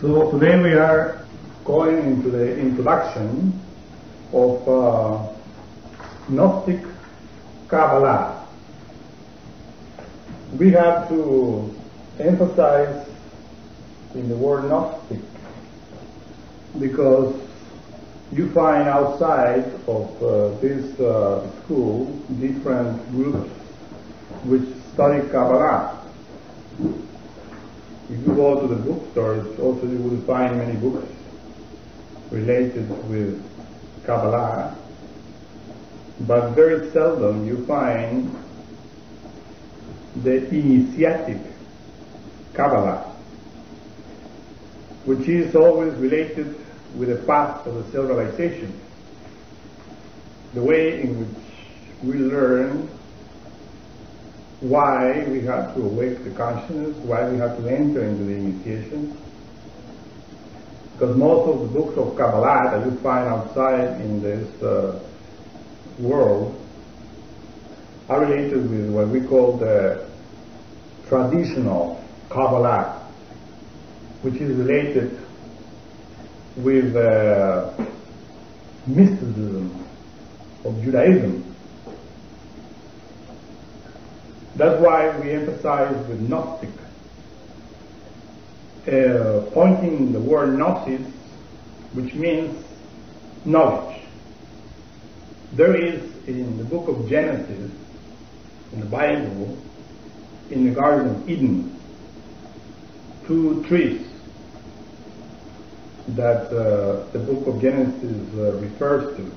So today we are going into the introduction of uh, Gnostic Kabbalah. We have to emphasize in the word Gnostic because you find outside of uh, this uh, school different groups which study Kabbalah. If you go to the bookstores, also you will find many books related with Kabbalah, but very seldom you find the initiatic Kabbalah, which is always related with the path of the self-realization, the way in which we learn why we have to awake the consciousness, why we have to enter into the initiation. Because most of the books of Kabbalah that you find outside in this uh, world are related with what we call the traditional Kabbalah, which is related with uh, mysticism of Judaism. That's why we emphasize with Gnostic, uh, pointing the word Gnosis, which means knowledge. There is in the book of Genesis, in the Bible, in the Garden of Eden, two trees that uh, the book of Genesis uh, refers to.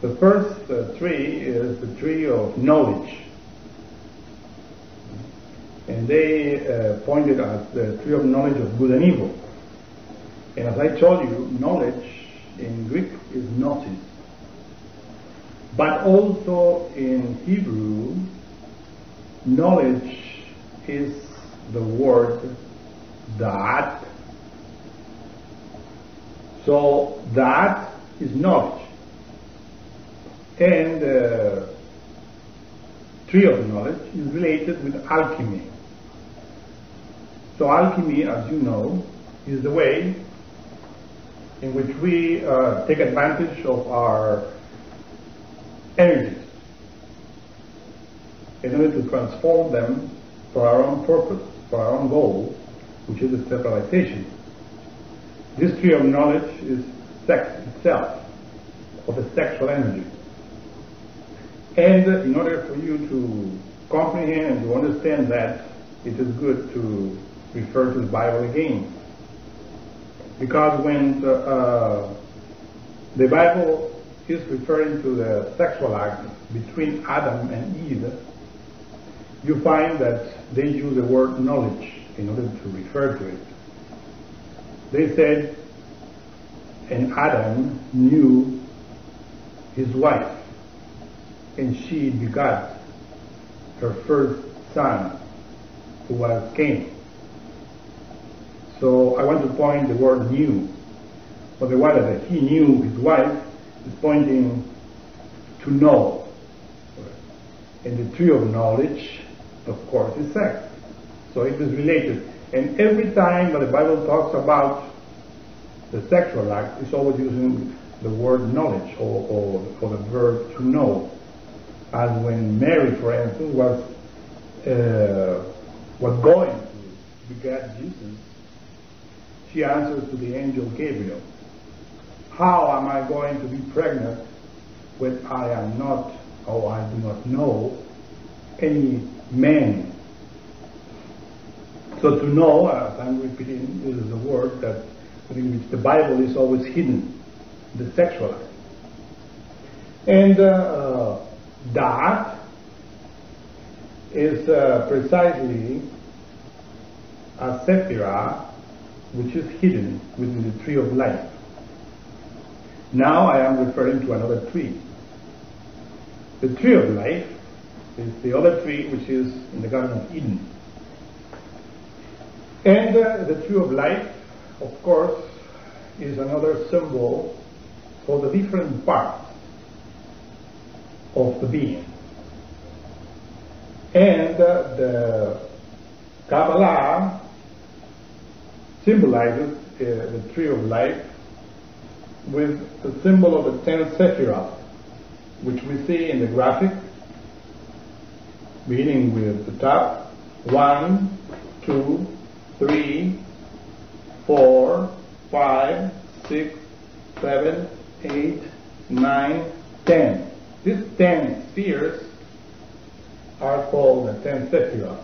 The first uh, tree is the tree of knowledge and they uh, pointed at the tree of knowledge of good and evil. And as I told you, knowledge in Greek is gnosis. But also in Hebrew, knowledge is the word Daath. So Daath is knowledge. And uh, tree of knowledge is related with alchemy. So alchemy, as you know, is the way in which we uh, take advantage of our energies in order to transform them for our own purpose, for our own goal, which is the self-realization. This tree of knowledge is sex itself, of the sexual energy. And in order for you to comprehend and to understand that, it is good to refer to the Bible again. Because when the, uh, the Bible is referring to the sexual act between Adam and Eve, you find that they use the word knowledge in order to refer to it. They said, and Adam knew his wife, and she begot her first son, who was Cain. So I want to point the word knew. But the word that he knew his wife is pointing to know. And the tree of knowledge, of course, is sex. So it is related. And every time that the Bible talks about the sexual act, it's always using the word knowledge or, or, or the verb to know. As when Mary, for instance, was uh, was going to beget Jesus, she answers to the angel Gabriel, How am I going to be pregnant when I am not, or I do not know, any man? So to know, as I'm repeating, this is a word that in which the Bible is always hidden, the sexual act. And uh, that is uh, precisely a sephira which is hidden within the tree of life. Now I am referring to another tree. The tree of life is the other tree which is in the Garden of Eden. And uh, the tree of life, of course, is another symbol for the different parts of the being. And uh, the Kabbalah symbolizes uh, the tree of life with the symbol of the ten sephirah, which we see in the graphic, beginning with the top, one, two, three, four, five, six, seven, eight, nine, ten. These ten spheres are called the ten sephirah.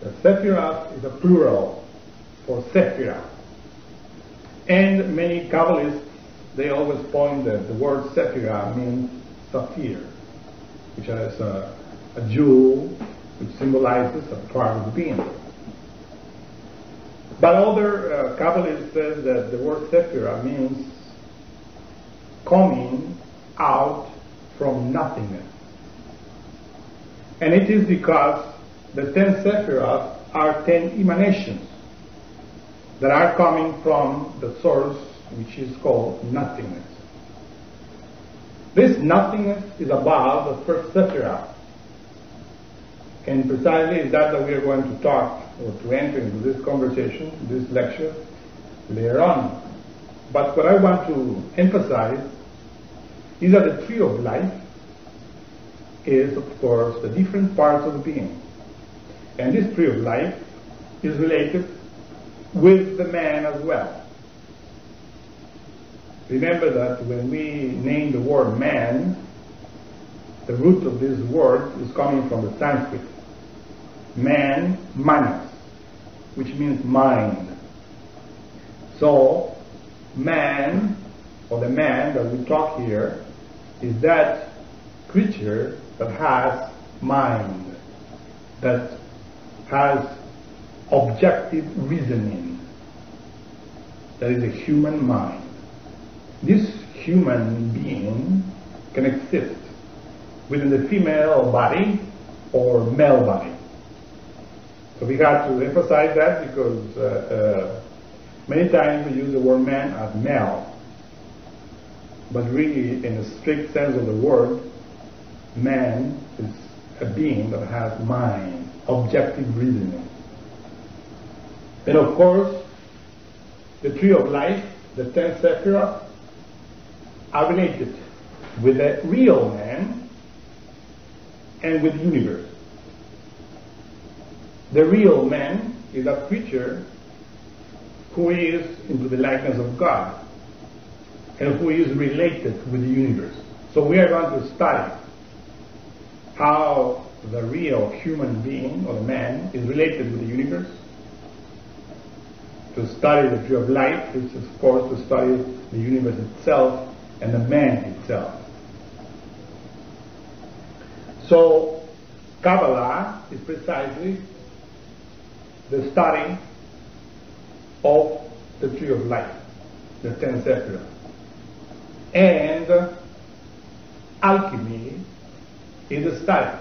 The sephirah is a plural for Sephira. And many Kabbalists, they always point that the word Sephira means sapphire, which is a, a jewel which symbolizes a the being. But other uh, Kabbalists says that the word Sephira means coming out from nothingness. And it is because the ten Sephiroth are ten emanations that are coming from the source which is called nothingness. This nothingness is above the first sephirah. And precisely is that that we are going to talk or to enter into this conversation, this lecture, later on. But what I want to emphasize is that the tree of life is, of course, the different parts of the being. And this tree of life is related with the man as well. Remember that when we name the word man, the root of this word is coming from the Sanskrit. Man, manas, which means mind. So, man, or the man that we talk here, is that creature that has mind, that has objective reasoning. That is a human mind. This human being can exist within the female body or male body. So we have to emphasize that because uh, uh, many times we use the word man as male. But really, in the strict sense of the word, man is a being that has mind, objective reasoning. And of course, the tree of life, the ten sephirah, are related with the real man and with the universe. The real man is a creature who is into the likeness of God and who is related with the universe. So we are going to study how the real human being or man is related with the universe to study the tree of life is, of course, to study the universe itself and the man itself. So, Kabbalah is precisely the study of the tree of life, the ten sephirah. And alchemy is the study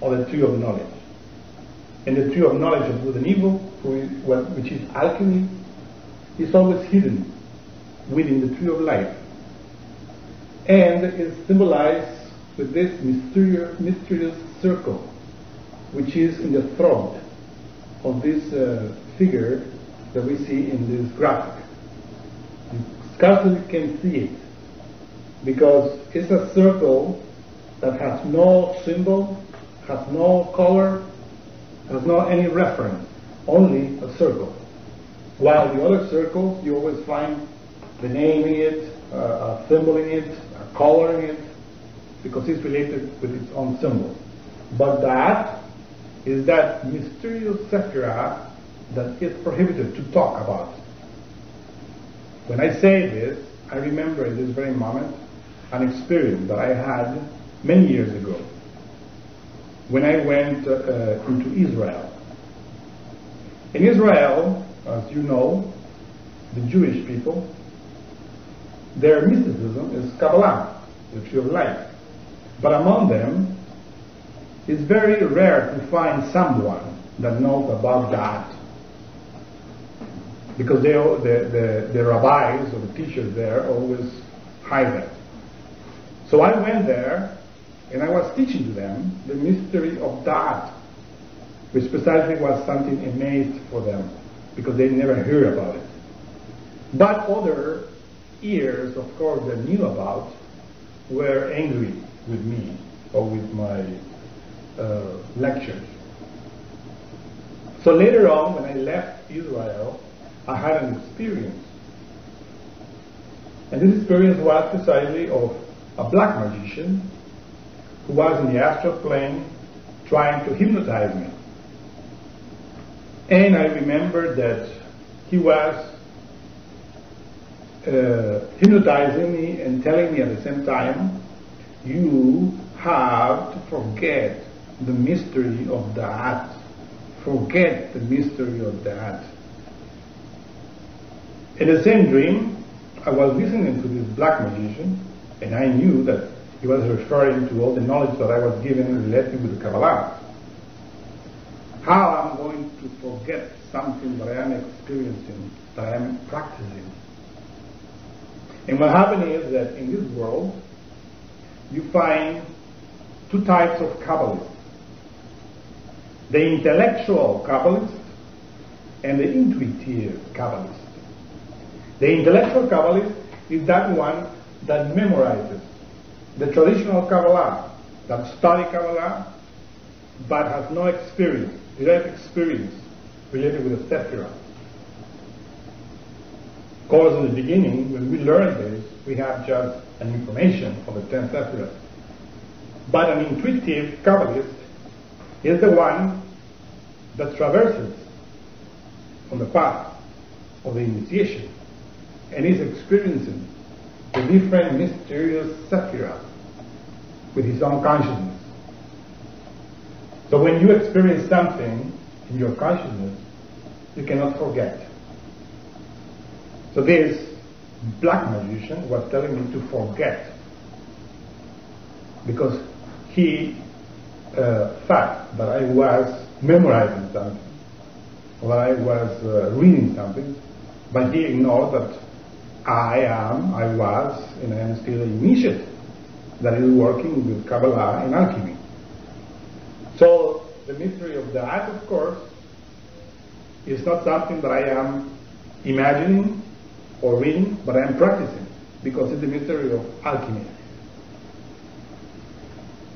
of the tree of knowledge. And the tree of knowledge of good and evil, which is alchemy, is always hidden within the tree of life. and is symbolized with this mysterious, mysterious circle, which is in the throat of this uh, figure that we see in this graphic. You scarcely can see it because it's a circle that has no symbol, has no color, has no any reference, only a circle. While the other circles, you always find the name in it, uh, a symbol in it, a color in it, because it's related with its own symbol. But that is that mysterious sephira that is prohibited to talk about. When I say this, I remember in this very moment an experience that I had many years ago when I went uh, into Israel. In Israel, as you know, the Jewish people, their mysticism is Kabbalah, the tree of life. But among them, it's very rare to find someone that knows about that. Because they, the, the, the rabbis or the teachers there always hide that. So I went there and I was teaching to them the mystery of Daath, which precisely was something amazed for them because they never heard about it. But other ears, of course, that knew about were angry with me or with my uh, lectures. So later on, when I left Israel, I had an experience. And this experience was precisely of a black magician who was in the astral plane trying to hypnotize me. And I remember that he was uh, hypnotizing me and telling me at the same time, you have to forget the mystery of Daath. Forget the mystery of Daath. In the same dream, I was listening to this black magician, and I knew that he was referring to all the knowledge that I was given related with the Kabbalah. How I'm going to forget something that I am experiencing, that I am practicing. And what happened is that in this world, you find two types of Kabbalists. The intellectual Kabbalist and the intuitive Kabbalist. The intellectual Kabbalist is that one that memorizes the traditional Kabbalah, that study Kabbalah, but has no experience, direct experience related with the Sephirah. Of course, in the beginning, when we learn this, we have just an information of the ten Sephirah. But an intuitive Kabbalist is the one that traverses on the path of the initiation and is experiencing the different mysterious Sephirah with his own consciousness. So when you experience something in your consciousness, you cannot forget. So this black magician was telling me to forget because he uh, thought that I was memorizing something, or I was uh, reading something, but he ignored that I am, I was, and I am still a initiate that is working with Kabbalah and alchemy. So the mystery of Daath, of course, is not something that I am imagining or reading, but I am practicing because it's the mystery of alchemy.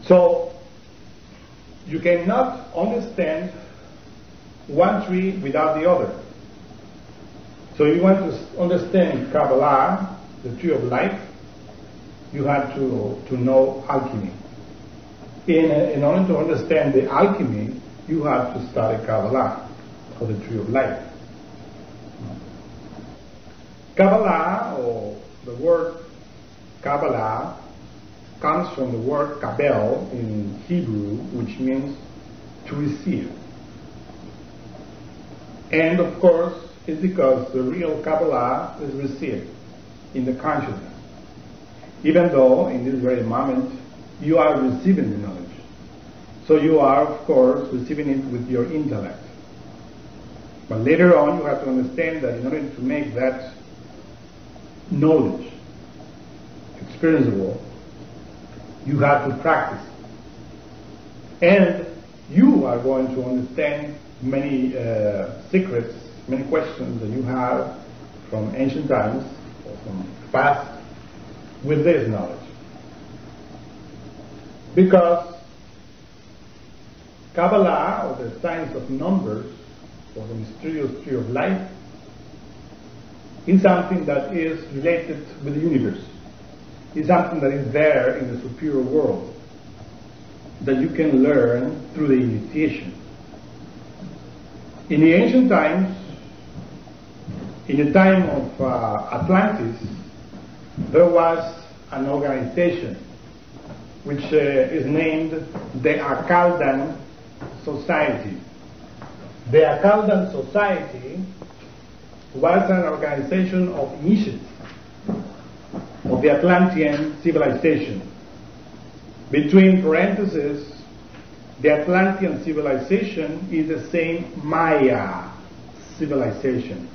So you cannot understand one tree without the other. So you want to understand Kabbalah, the tree of life, you have to, to know alchemy. In, in order to understand the alchemy, you have to study Kabbalah, or the tree of life. Kabbalah, or the word Kabbalah, comes from the word kabel in Hebrew, which means to receive. And of course, it's because the real Kabbalah is received in the consciousness. Even though in this very moment you are receiving the knowledge. So you are, of course, receiving it with your intellect. But later on, you have to understand that in order to make that knowledge experienceable, you have to practice. And you are going to understand many uh, secrets, many questions that you have from ancient times or from past with this knowledge. Because Kabbalah, or the science of numbers, or the mysterious tree of life, is something that is related with the universe. Is something that is there in the superior world that you can learn through the initiation. In the ancient times, in the time of uh, Atlantis, there was an organization which uh, is named the Akkadian Society. The Akkadian Society was an organization of initiates of the Atlantean civilization. Between parentheses, the Atlantean civilization is the same Maya civilization.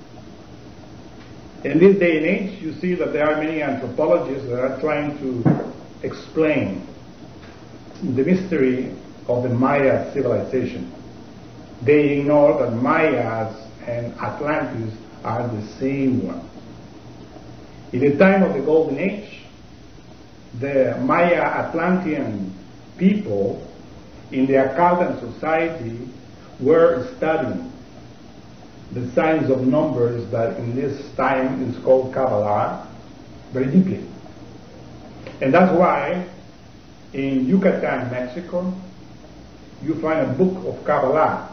In this day and age, you see that there are many anthropologists that are trying to explain the mystery of the Maya civilization. They ignore that Mayas and Atlantis are the same one. In the time of the Golden Age, the Maya Atlantean people in the Akkadian society were studying the science of numbers that in this time is called Kabbalah very deeply. And that's why in Yucatan, Mexico, you find a book of Kabbalah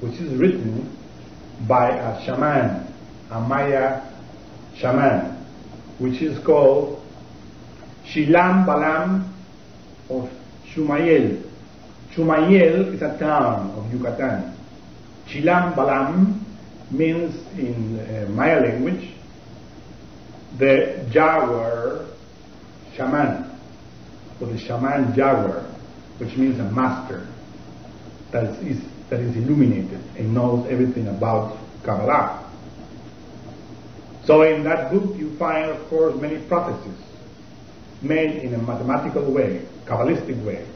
which is written by a shaman, a Maya shaman, which is called Chilam Balam of Chumayel. Chumayel is a town of Yucatan. Chilam Balam means in uh, Maya language the jaguar shaman, or the shaman jaguar, which means a master that is, that is illuminated and knows everything about Kabbalah. So in that book you find, of course, many prophecies made in a mathematical way, Kabbalistic way.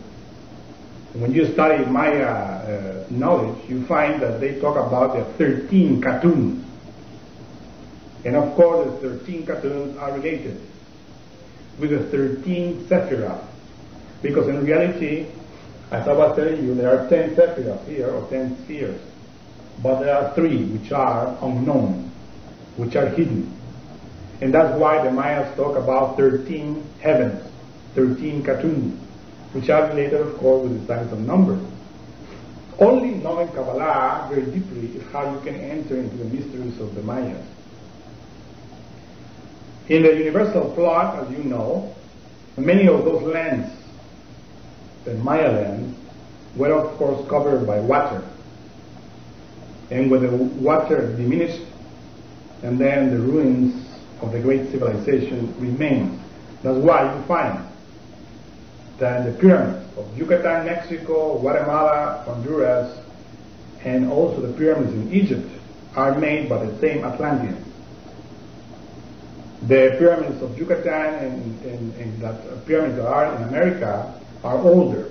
When you study Maya uh, knowledge, you find that they talk about the 13 katuns. And of course, the 13 katuns are related with the 13 Sephiroth. Because in reality, as I was telling you, there are 10 Sephiroth here, or 10 spheres. But there are three which are unknown, which are hidden. And that's why the Mayas talk about 13 heavens, 13 katuns which are related, of course, with the science of numbers. Only knowing Kabbalah very deeply is how you can enter into the mysteries of the Mayas. In the universal plot, as you know, many of those lands, the Maya lands, were of course covered by water. And when the water diminished, and then the ruins of the great civilization remained. That's why you find that the pyramids of Yucatan, Mexico, Guatemala, Honduras, and also the pyramids in Egypt are made by the same Atlanteans. The pyramids of Yucatan and, and, and that pyramids that are in America are older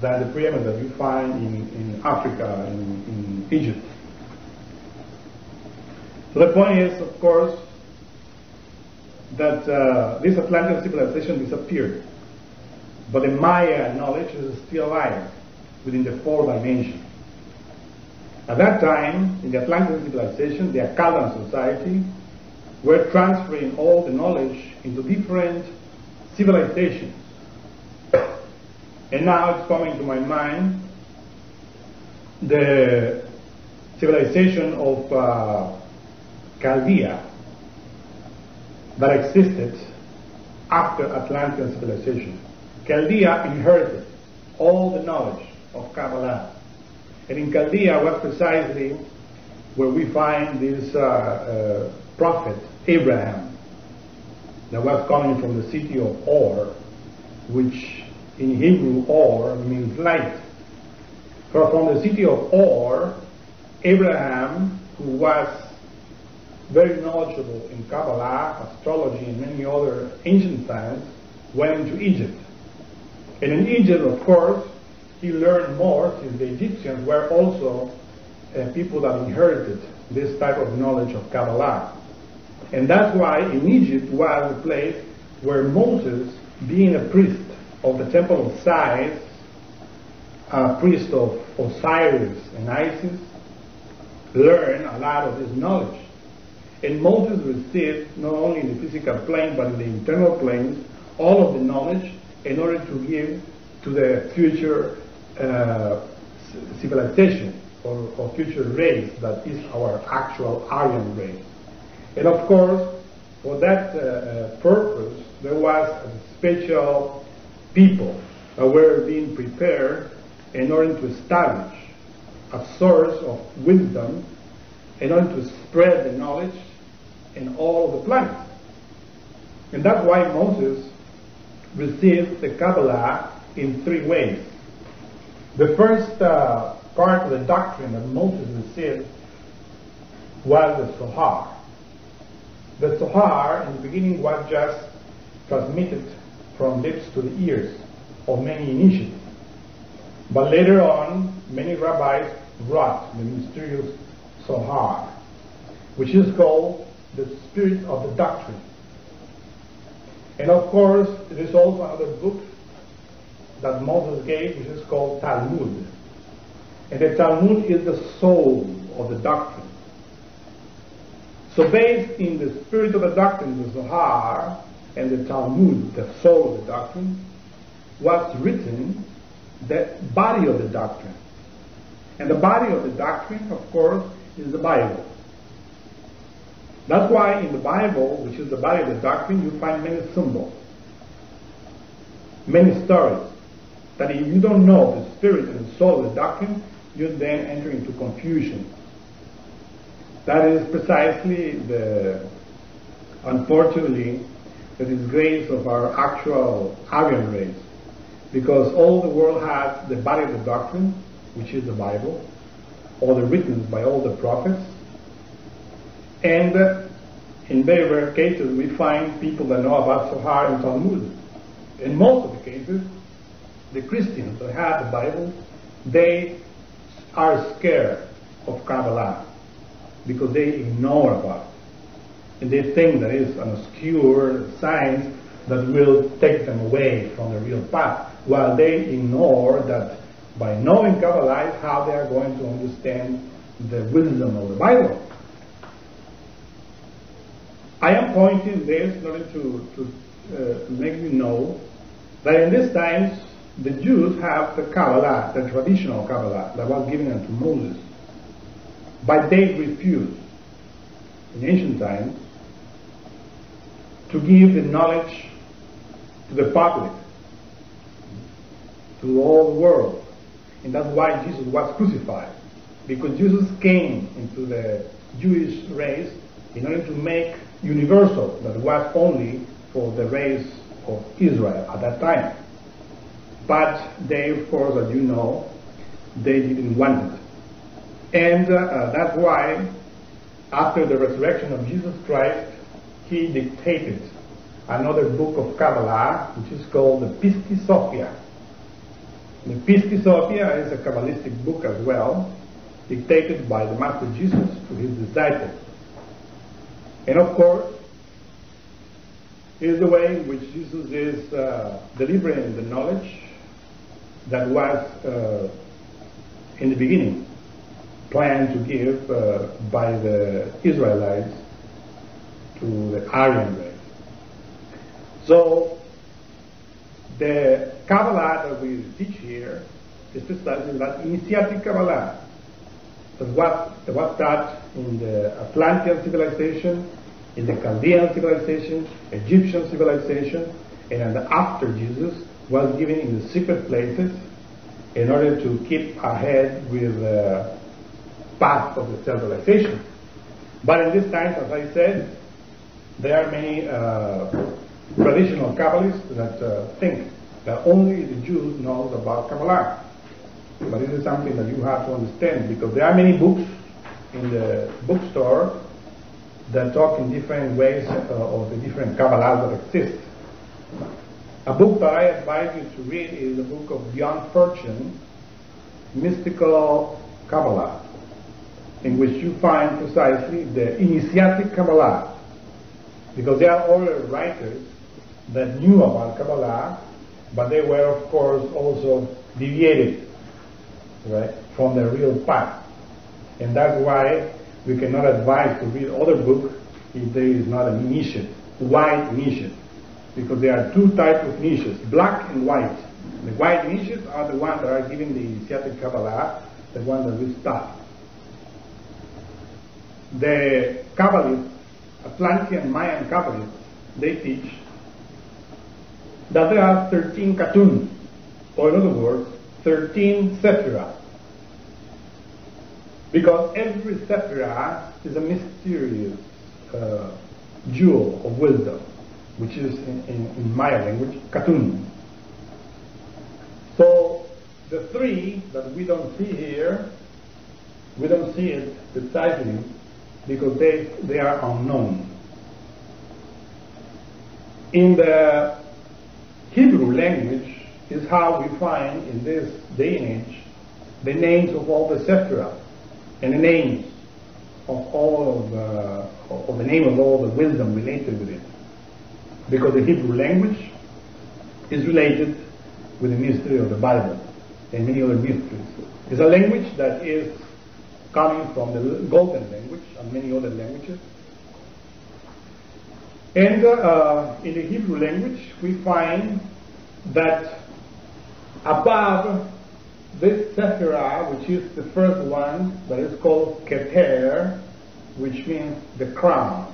than the pyramids that you find in, in Africa, in, in Egypt. So the point is, of course, that uh, this Atlantean civilization disappeared but the Maya knowledge is still alive within the four dimensions. At that time, in the Atlantean civilization, the Akkadian society were transferring all the knowledge into different civilizations. And now it's coming to my mind the civilization of uh, Chaldea that existed after Atlantean civilization. Chaldea inherited all the knowledge of Kabbalah. And in Chaldea was precisely where we find this uh, uh, prophet Abraham that was coming from the city of Or, which in Hebrew Or means light. For from the city of Or, Abraham, who was very knowledgeable in Kabbalah, astrology, and many other ancient science, went to Egypt. And in Egypt, of course, he learned more since the Egyptians were also uh, people that inherited this type of knowledge of Kabbalah. And that's why in Egypt was the place where Moses, being a priest of the temple of Sais, a priest of Osiris and Isis, learned a lot of this knowledge. And Moses received, not only in the physical plane, but in the internal planes, all of the knowledge in order to give to the future uh, civilization or, or, future race that is our actual Aryan race. And of course, for that uh, uh purpose, there was a special people that were being prepared in order to establish a source of wisdom in order to spread the knowledge in all of the planet. And that's why Moses received the Kabbalah in three ways. The first uh, part of the doctrine that Moses received was the Zohar. The Zohar in the beginning was just transmitted from lips to the ears of many initiates. But later on, many rabbis wrote the mysterious Zohar, which is called the spirit of the doctrine. And of course, there is also another book that Moses gave, which is called Talmud. And the Talmud is the soul of the doctrine. So based in the spirit of the doctrine, the Zohar, and the Talmud, the soul of the doctrine, was written the body of the doctrine. And the body of the doctrine, of course, is the Bible. That's why in the Bible, which is the body of the doctrine, you find many symbols, many stories. That if you don't know the spirit and soul of the doctrine, you then enter into confusion. That is precisely the, unfortunately, the grains of our actual Aryan race. Because all the world has the body of the doctrine, which is the Bible, all the written by all the prophets, and uh, in very rare cases we find people that know about Zohar and Talmud. In most of the cases, the Christians that have the Bible, they are scared of Kabbalah because they ignore about it. They think that it's an obscure science that will take them away from the real path, while they ignore that by knowing Kabbalah is how they are going to understand the wisdom of the Bible. I am pointing this in order to, to uh, make you know that in these times the Jews have the Kabbalah, the traditional Kabbalah that was given unto Moses. But they refused in ancient times to give the knowledge to the public, to all the world. And that's why Jesus was crucified. Because Jesus came into the Jewish race in order to make universal that was only for the race of Israel at that time. But they, of course, as you know, they didn't want it. And uh, that's why, after the resurrection of Jesus Christ, he dictated another book of Kabbalah, which is called the Pistis Sophia. The Pistis Sophia is a Kabbalistic book as well, dictated by the Master Jesus to his disciples. And of course, is the way in which Jesus is uh, delivering the knowledge that was uh, in the beginning planned to give uh, by the Israelites to the Aryan race. So the Kabbalah that we teach here is precisely that initiatic Kabbalah that was, that was taught in the Atlantean civilization, in the Chaldean civilization, Egyptian civilization, and after Jesus was given in the secret places in order to keep ahead with the path of the civilization. But in this time, as I said, there are many uh, traditional Kabbalists that uh, think that only the Jews knows about Kabbalah. But this is something that you have to understand because there are many books in the bookstore that talk in different ways uh, of the different Kabbalah that exist. A book that I advise you to read is the book of Dion Fortune, Mystical Kabbalah, in which you find precisely the initiatic Kabbalah, because there are other writers that knew about Kabbalah, but they were, of course, also deviated, right, from the real path. And that's why we cannot advise to read other books if there is not a initiate, white initiate. Because there are two types of niches, black and white. The white niches are the ones that are giving the initiatic Kabbalah, the ones that we study. The Kabbalists, Atlantean Mayan Kabbalists, they teach that there are 13 Katun, or in other words, 13 Sephirah. Because every Sephirah is a mysterious uh, jewel of wisdom, which is in, in, in Maya language, Katun. So the three that we don't see here, we don't see it precisely because they, they are unknown. In the Hebrew language is how we find in this day and age the names of all the Sephirah and the names of all of the, of the name of all the wisdom related with it. Because the Hebrew language is related with the mystery of the Bible and many other mysteries. It's a language that is coming from the Golden language and many other languages. And uh, in the Hebrew language, we find that above this Sephirah, which is the first one, that is called Keter, which means the crown,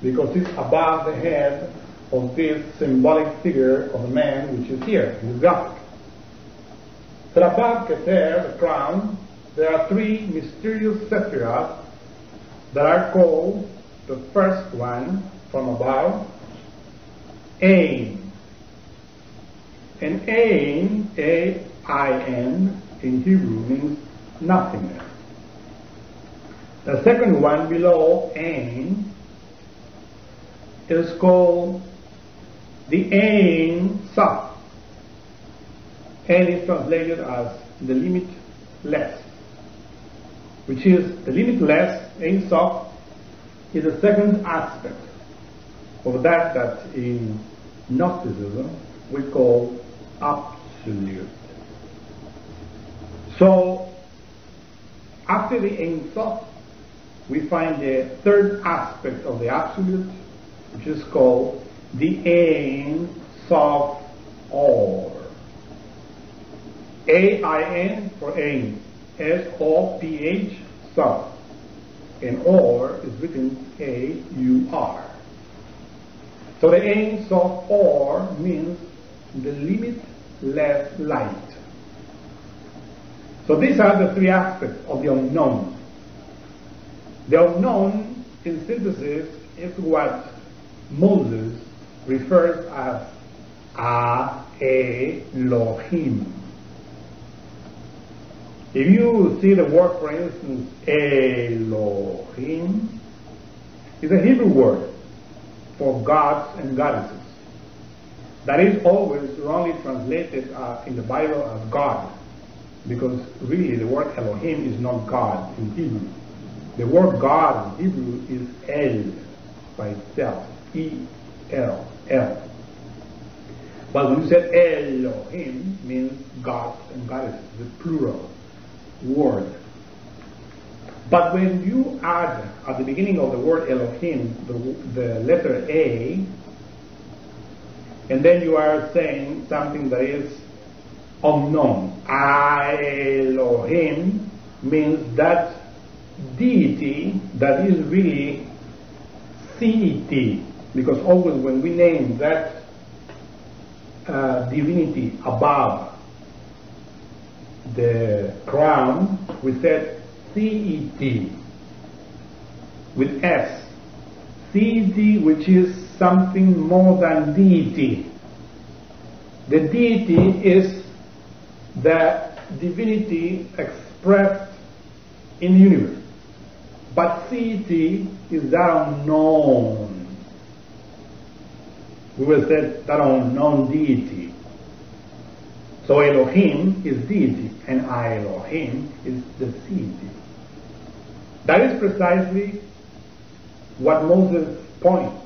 because it's above the head of this symbolic figure of a man, which is here, in the graphic. So above Keter, the crown, there are three mysterious Sephirah that are called the first one from above, Ain. And Ain, A-I-N, in Hebrew means nothingness. The second one below Ain is called the Ain Sof. And is translated as the limitless, which is the limitless, Ain Sof, is the second aspect of that that in Gnosticism we call absolute. So, after the Ein Sof, we find the third aspect of the absolute, which is called the Ein Sof Or. A-I-N for Ein, S-O-P-H, Sof. And Or is written A-U-R. So the Ein Sof Or means the limit less light. So these are the three aspects of the unknown. The unknown, in synthesis, is what Moses refers as A-Elohim. If you see the word, for instance, Elohim, it's a Hebrew word for gods and goddesses. That is always wrongly translated uh, in the Bible as God, because really the word Elohim is not God in Hebrew. The word God in Hebrew is El by itself, E-L, L. But when you say Elohim, means gods and goddesses, the plural word. But when you add at the beginning of the word Elohim the, the letter A, and then you are saying something that is unknown. Elohim means that deity that is really Seity, because always when we name that uh, divinity above the crown, we said Seity with S. Seity, which is something more than deity. The deity is the divinity expressed in the universe. But Seity is that unknown. we will say that unknown deity. So Elohim is deity, and I Elohim is the deity. That is precisely what Moses points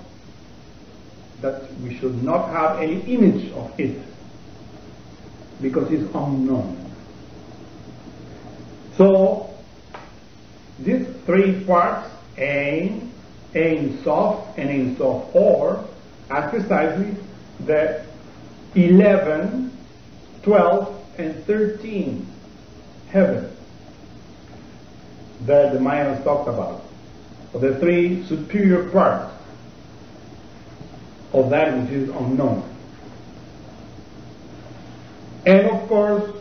that we should not have any image of it because it's unknown. So these three parts, Ein, Ein Sof, and Ein Sof Or, are precisely the 11, 12, and 13 heaven, that the Mayans talked about. So the three superior parts of that which is unknown. And of course,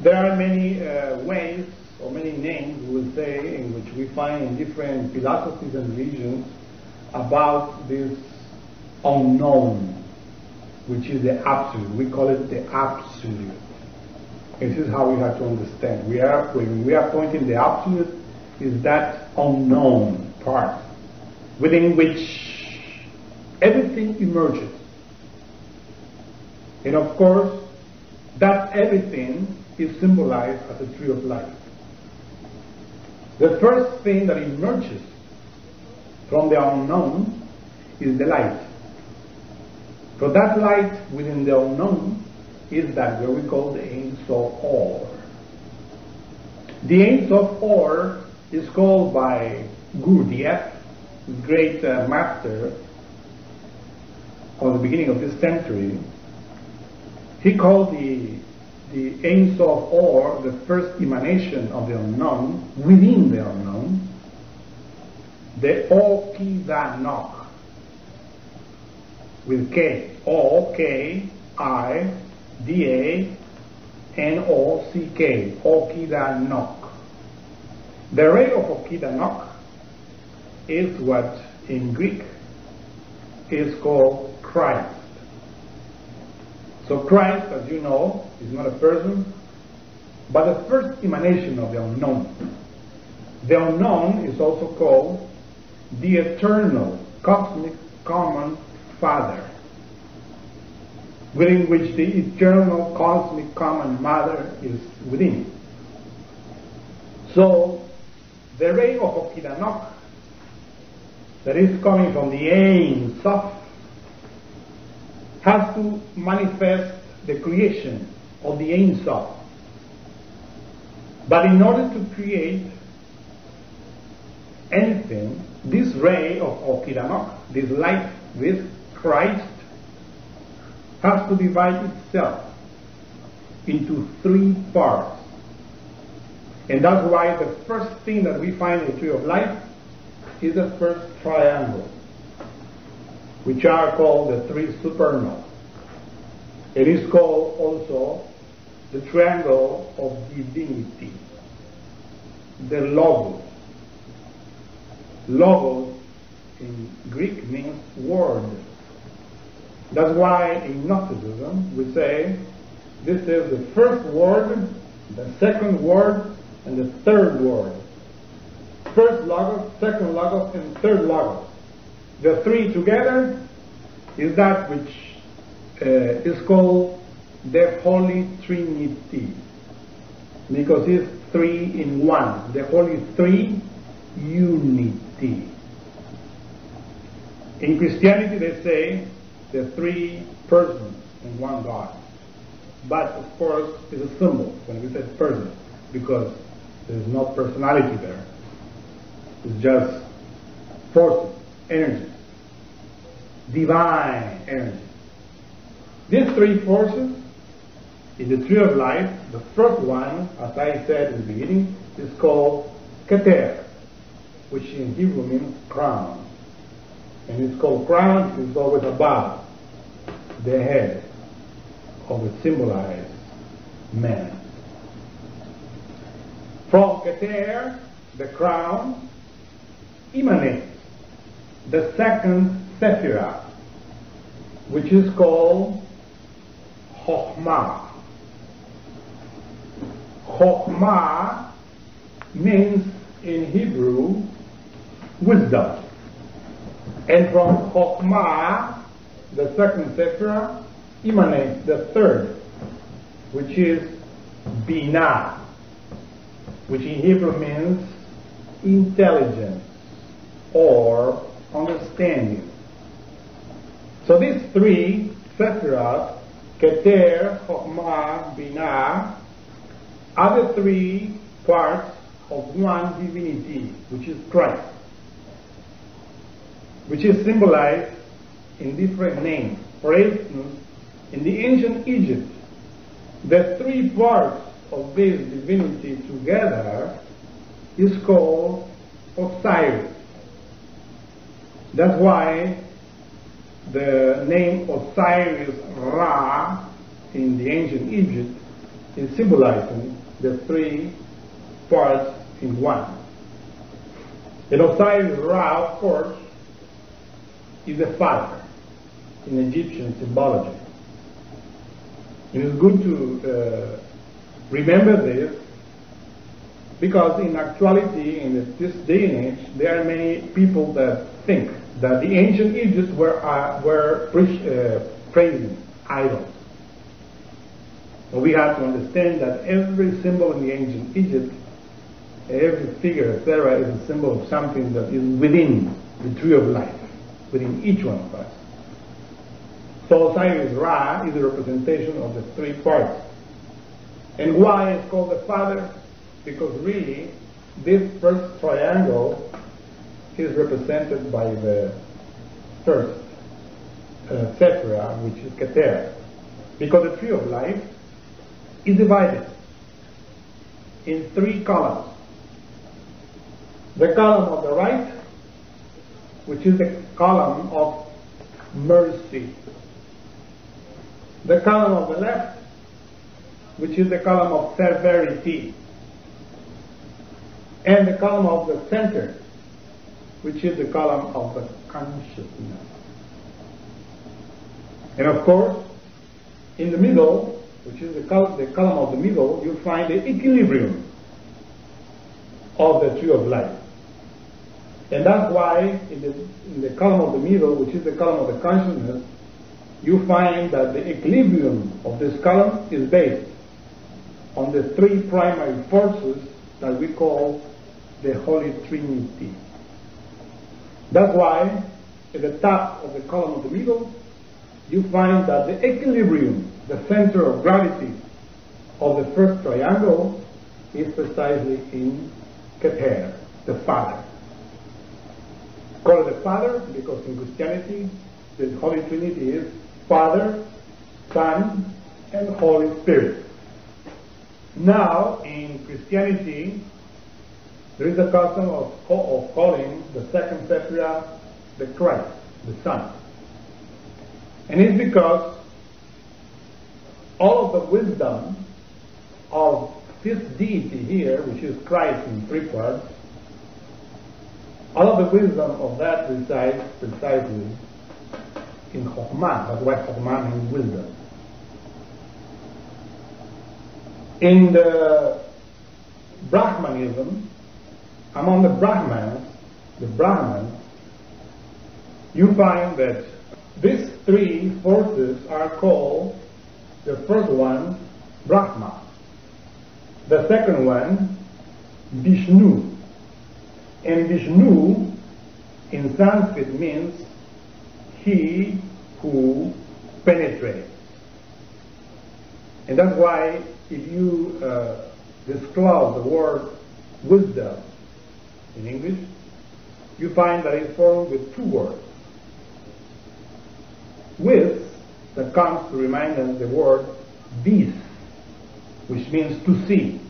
there are many uh, ways or many names, we will say, in which we find in different philosophies and religions about this unknown, which is the absolute. We call it the absolute. This is how we have to understand. We are when we are pointing the absolute is that unknown part within which everything emerges. And of course, that everything is symbolized as a tree of life. The first thing that emerges from the unknown is the light. So that light within the unknown is that what we call the Ein Sof Or. The Ein Sof Or is called by Gurdjieff, great uh, master of the beginning of this century, he called the the Ein Sof Or the first emanation of the unknown within the unknown, the O Ki Da Nok with K, O K I D A N O C K, Okidanok. The ray of Okidanok is what in Greek is called Christ. So Christ, as you know, is not a person, but the first emanation of the unknown. The unknown is also called the eternal, cosmic, common Father, within which the eternal, cosmic, common Mother is within. So, the ray of Okidanok that is coming from the Ein Sof has to manifest the creation of the Ein Sof. But in order to create anything, this ray of Okidanok, this light with Christ, has to divide itself into three parts. And that's why the first thing that we find in the tree of life is the first triangle, which are called the three supernal. It is called also the triangle of divinity, the logos. Logos in Greek means word. That's why in Gnosticism we say this is the first word, the second word, and the third word. First logos, second logos, and third logos. The three together is that which uh, is called the Holy Trinity. Because it's three in one. The Holy Three Unity. In Christianity they say the three persons in one God. But of course it's a symbol when we say person because there's no personality there. It's just forces, energy, divine energy. These three forces in the tree of life, the first one, as I said in the beginning, is called Keter, which in Hebrew means crown. And it's called crown, it's always above the head of the symbolized man. From Keter, the crown, emanates the second Sephirah, which is called Chokhmah. Chokhmah means in Hebrew wisdom. And from Chokhmah, the second Sephirah emanates the third, which is Binah, which in Hebrew means intelligence or understanding. So these three Sephirah, Keter, Chokhmah, Binah, are the three parts of one divinity, which is Christ, which is symbolized in different names. For instance, in the ancient Egypt, the three parts of this divinity together is called Osiris. That's why the name Osiris Ra in the ancient Egypt is symbolizing the three parts in one. And Osiris Ra, of course, is the father in Egyptian symbology. It is good to uh, remember this because in actuality, in this day and age, there are many people that think that the ancient Egypts were, uh, were uh, praising idols. So we have to understand that every symbol in the ancient Egypt, every figure, etc., is a symbol of something that is within the tree of life, within each one of us. So Osiris Ra is a representation of the three parts. And why it's called the Father? Because really, this first triangle is represented by the first uh, which is Keter. Because the tree of life is divided in three columns. The column of the right, which is the column of mercy. The column of the left, which is the column of severity. And the column of the center, which is the column of the consciousness. And of course, in the middle, which is the, col- the column of the middle, you find the equilibrium of the tree of life. And that's why in the, in the column of the middle, which is the column of the consciousness, you find that the equilibrium of this column is based on the three primary forces that we call the Holy Trinity. That's why at the top of the column of the middle, you find that the equilibrium, the center of gravity of the first triangle is precisely in Keter, the Father. Call it the Father because in Christianity the Holy Trinity is Father, Son, and Holy Spirit. Now, in Christianity, there is a custom of, of calling the second Sephirah the Christ, the Son. And it's because all of the wisdom of this deity here, which is Christ in three parts, all of the wisdom of that resides precisely in Chokhmah. That's why Chokhmah means wisdom. In the Brahmanism, among the Brahmans, the Brahmans, you find that these three forces are called the first one Brahma, the second one Vishnu, and Vishnu in Sanskrit means he who penetrates. And that's why if you uh, disclose the word wisdom in English, you find that it's formed with two words. With that comes to remind us the word vis, which means to see,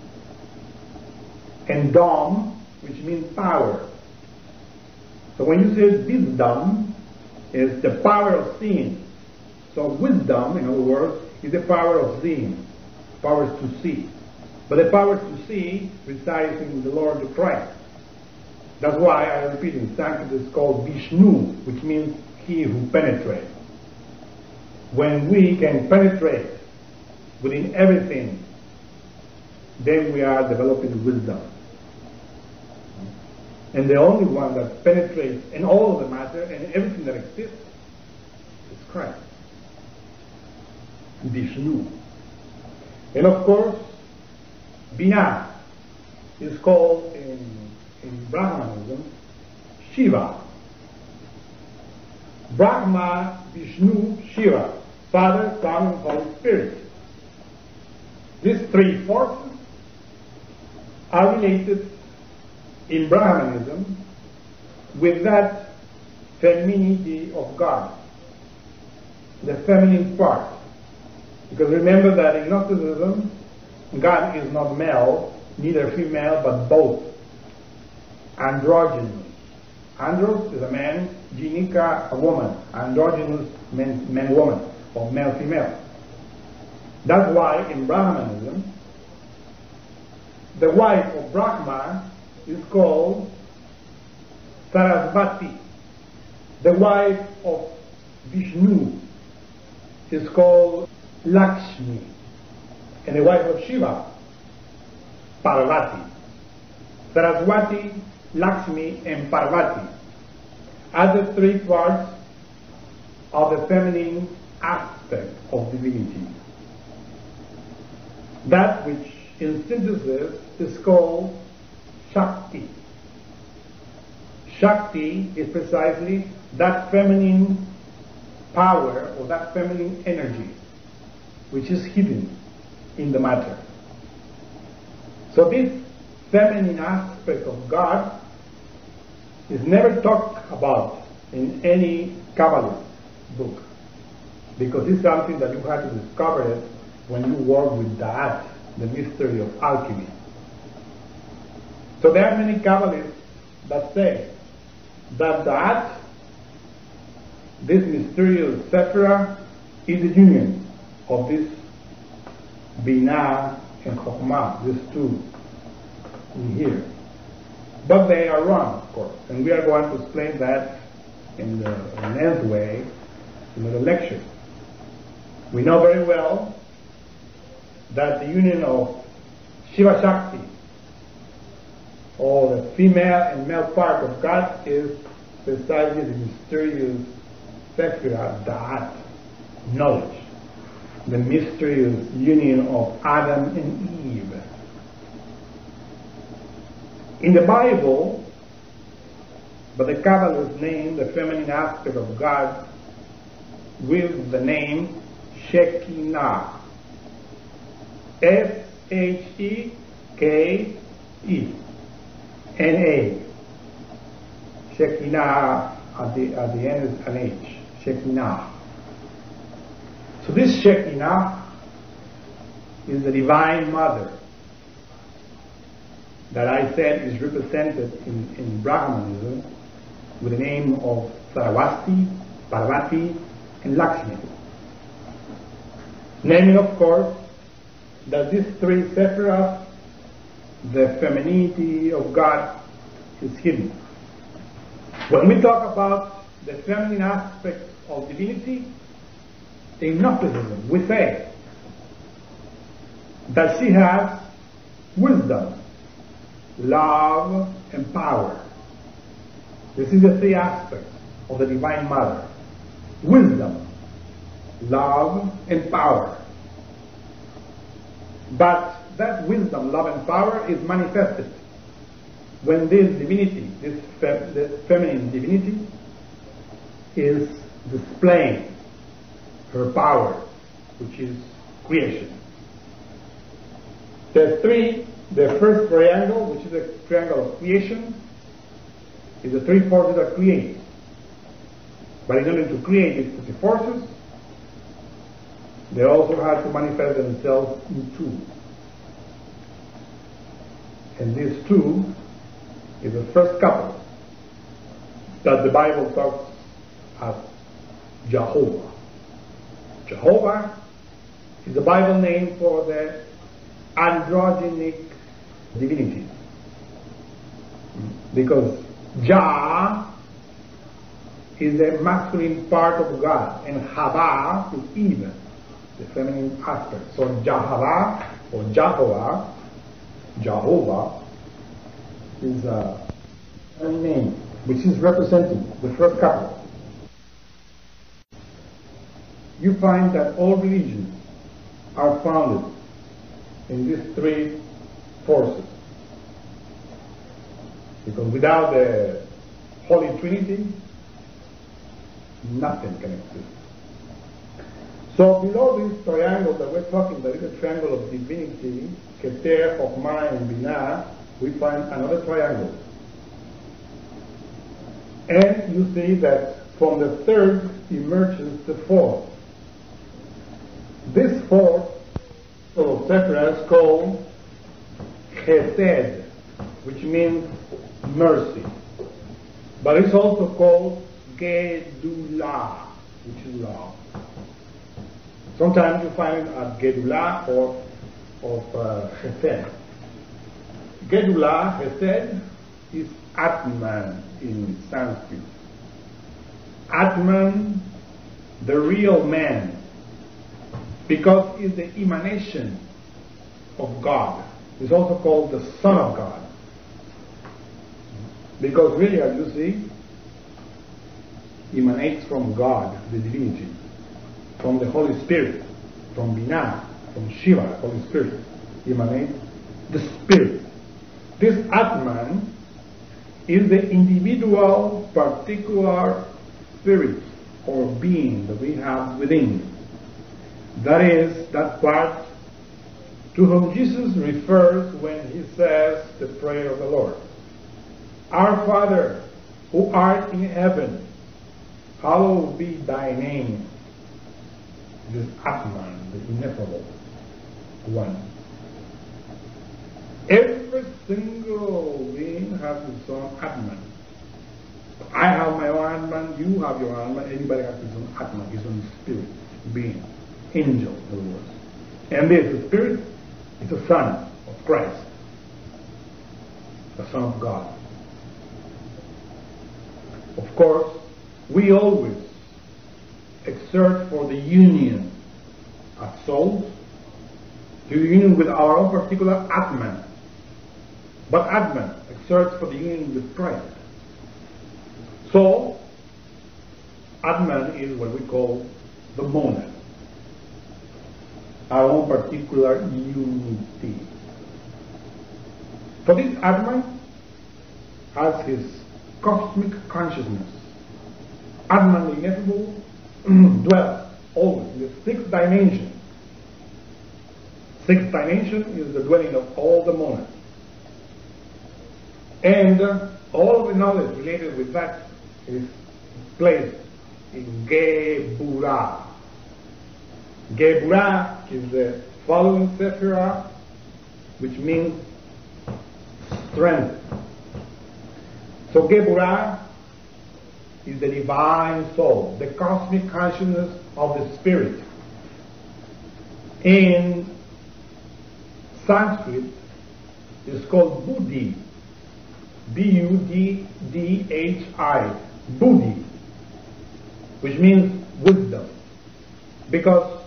and dom, which means power. So when you say wisdom, is the power of seeing. So wisdom, in other words, is the power of seeing, power to see. But the power to see resides in the Lord Christ. That's why I repeat in Sanskrit it's called Vishnu, which means he who penetrates. When we can penetrate within everything, then we are developing wisdom. And the only one that penetrates in all of the matter and everything that exists is Christ. Vishnu. And of course, Binah is called in, in Brahmanism Shiva. Brahma, Vishnu, Shiva, Father, Son, and Holy Spirit. These three forces are related in Brahmanism with that femininity of God, the feminine part. Because remember that in Gnosticism, God is not male, neither female, but both. Androgynous. Andros is a man, genica a woman, androgynous means man woman, or male female. That's why in Brahmanism, the wife of Brahma is called Sarasvati. The wife of Vishnu is called Lakshmi. And the wife of Shiva, Parvati. Saraswati, Lakshmi, and Parvati are the three parts of the feminine aspect of divinity. That which in synthesis is called Shakti. Shakti is precisely that feminine power or that feminine energy which is hidden in the matter. So this feminine aspect of God is never talked about in any Kabbalist book because it's something that you have to discover it when you work with that, the mystery of alchemy. So there are many Kabbalists that say that that, this mysterious Sephira, is the union of this Binah and Chokhmah, these two in here. But they are wrong, of course, and we are going to explain that in the next way in the lecture. We know very well that the union of Shiva Shakti, or the female and male part of God, is precisely the mysterious Sephira, Daath, knowledge, the mysterious union of Adam and Eve. In the Bible, but the Kabbalists name the feminine aspect of God with the name Shekinah. S H E K E N A. Shekinah at the, at the end is an H. Shekinah. So this Shekinah is the Divine Mother that I said is represented in, in Brahmanism with the name of Saraswati, Parvati, and Lakshmi. Naming, of course, that these three Sephiroth, the femininity of God is hidden. When we talk about the feminine aspect of divinity, in Gnosticism, we say that she has wisdom, love, and power. This is the three aspects of the Divine Mother. Wisdom, love, and power. But that wisdom, love, and power is manifested when this divinity, this, this feminine divinity, is displaying her power, which is creation. There's three, the first triangle, which is a triangle of creation, is the three forces that create. But in order to create these three forces, they also have to manifest themselves in two. And these two is the first couple that the Bible talks as Jehovah. Jehovah is the Bible name for the androgynic divinity. Because Jah is the masculine part of God and Hava is Eve, the feminine aspect. So Jahava or Jehovah, Jehovah is uh, a name which is representing the first couple. you find that all religions are founded in these three forces. Because without the Holy Trinity, nothing can exist. So below this triangle that we're talking, is a triangle of divinity, Keter, Chokhmah, and Binah, we find another triangle. And you see that from the third emerges the fourth. This fourth of Sephira is called Chesed, which means mercy. But it's also called Gedulah, which is love. Sometimes you find at Gedula or of uh, Chesed. Gedulah, Chesed, is Atman in Sanskrit. Atman, the real man, because it's the emanation of God. It's also called the Son of God. Because really, as you see, emanates from God, the divinity, from the Holy Spirit, from Binah, from Shiva, Holy Spirit, emanates the Spirit. This Atman is the individual, particular spirit or being that we have within. That is, that part to whom Jesus refers when he says the prayer of the Lord. Our Father, who art in heaven, hallowed be thy name. This Atman, the ineffable one. Every single being has its own Atman. I have my own Atman, you have your own Atman, anybody has his own Atman, his own spirit, being, angel, in other words. And this, spirit, is the Son of Christ, the Son of God. Of course, we always exert for the union of souls, to union with our own particular Atman. But Atman exerts for the union with Christ. So, Atman is what we call the monad, our own particular unity. So this Atman has his cosmic consciousness. Atman, ineffable, dwells always in the sixth dimension. Sixth dimension is the dwelling of all the monads. And uh, all the knowledge related with that is placed in Geburah. Geburah is the following Sephirah, which means strength. So Geburah is the divine soul, the cosmic consciousness of the spirit. In Sanskrit, it's called Buddhi. B-U-D-D-H-I. Buddhi. Which means wisdom. Because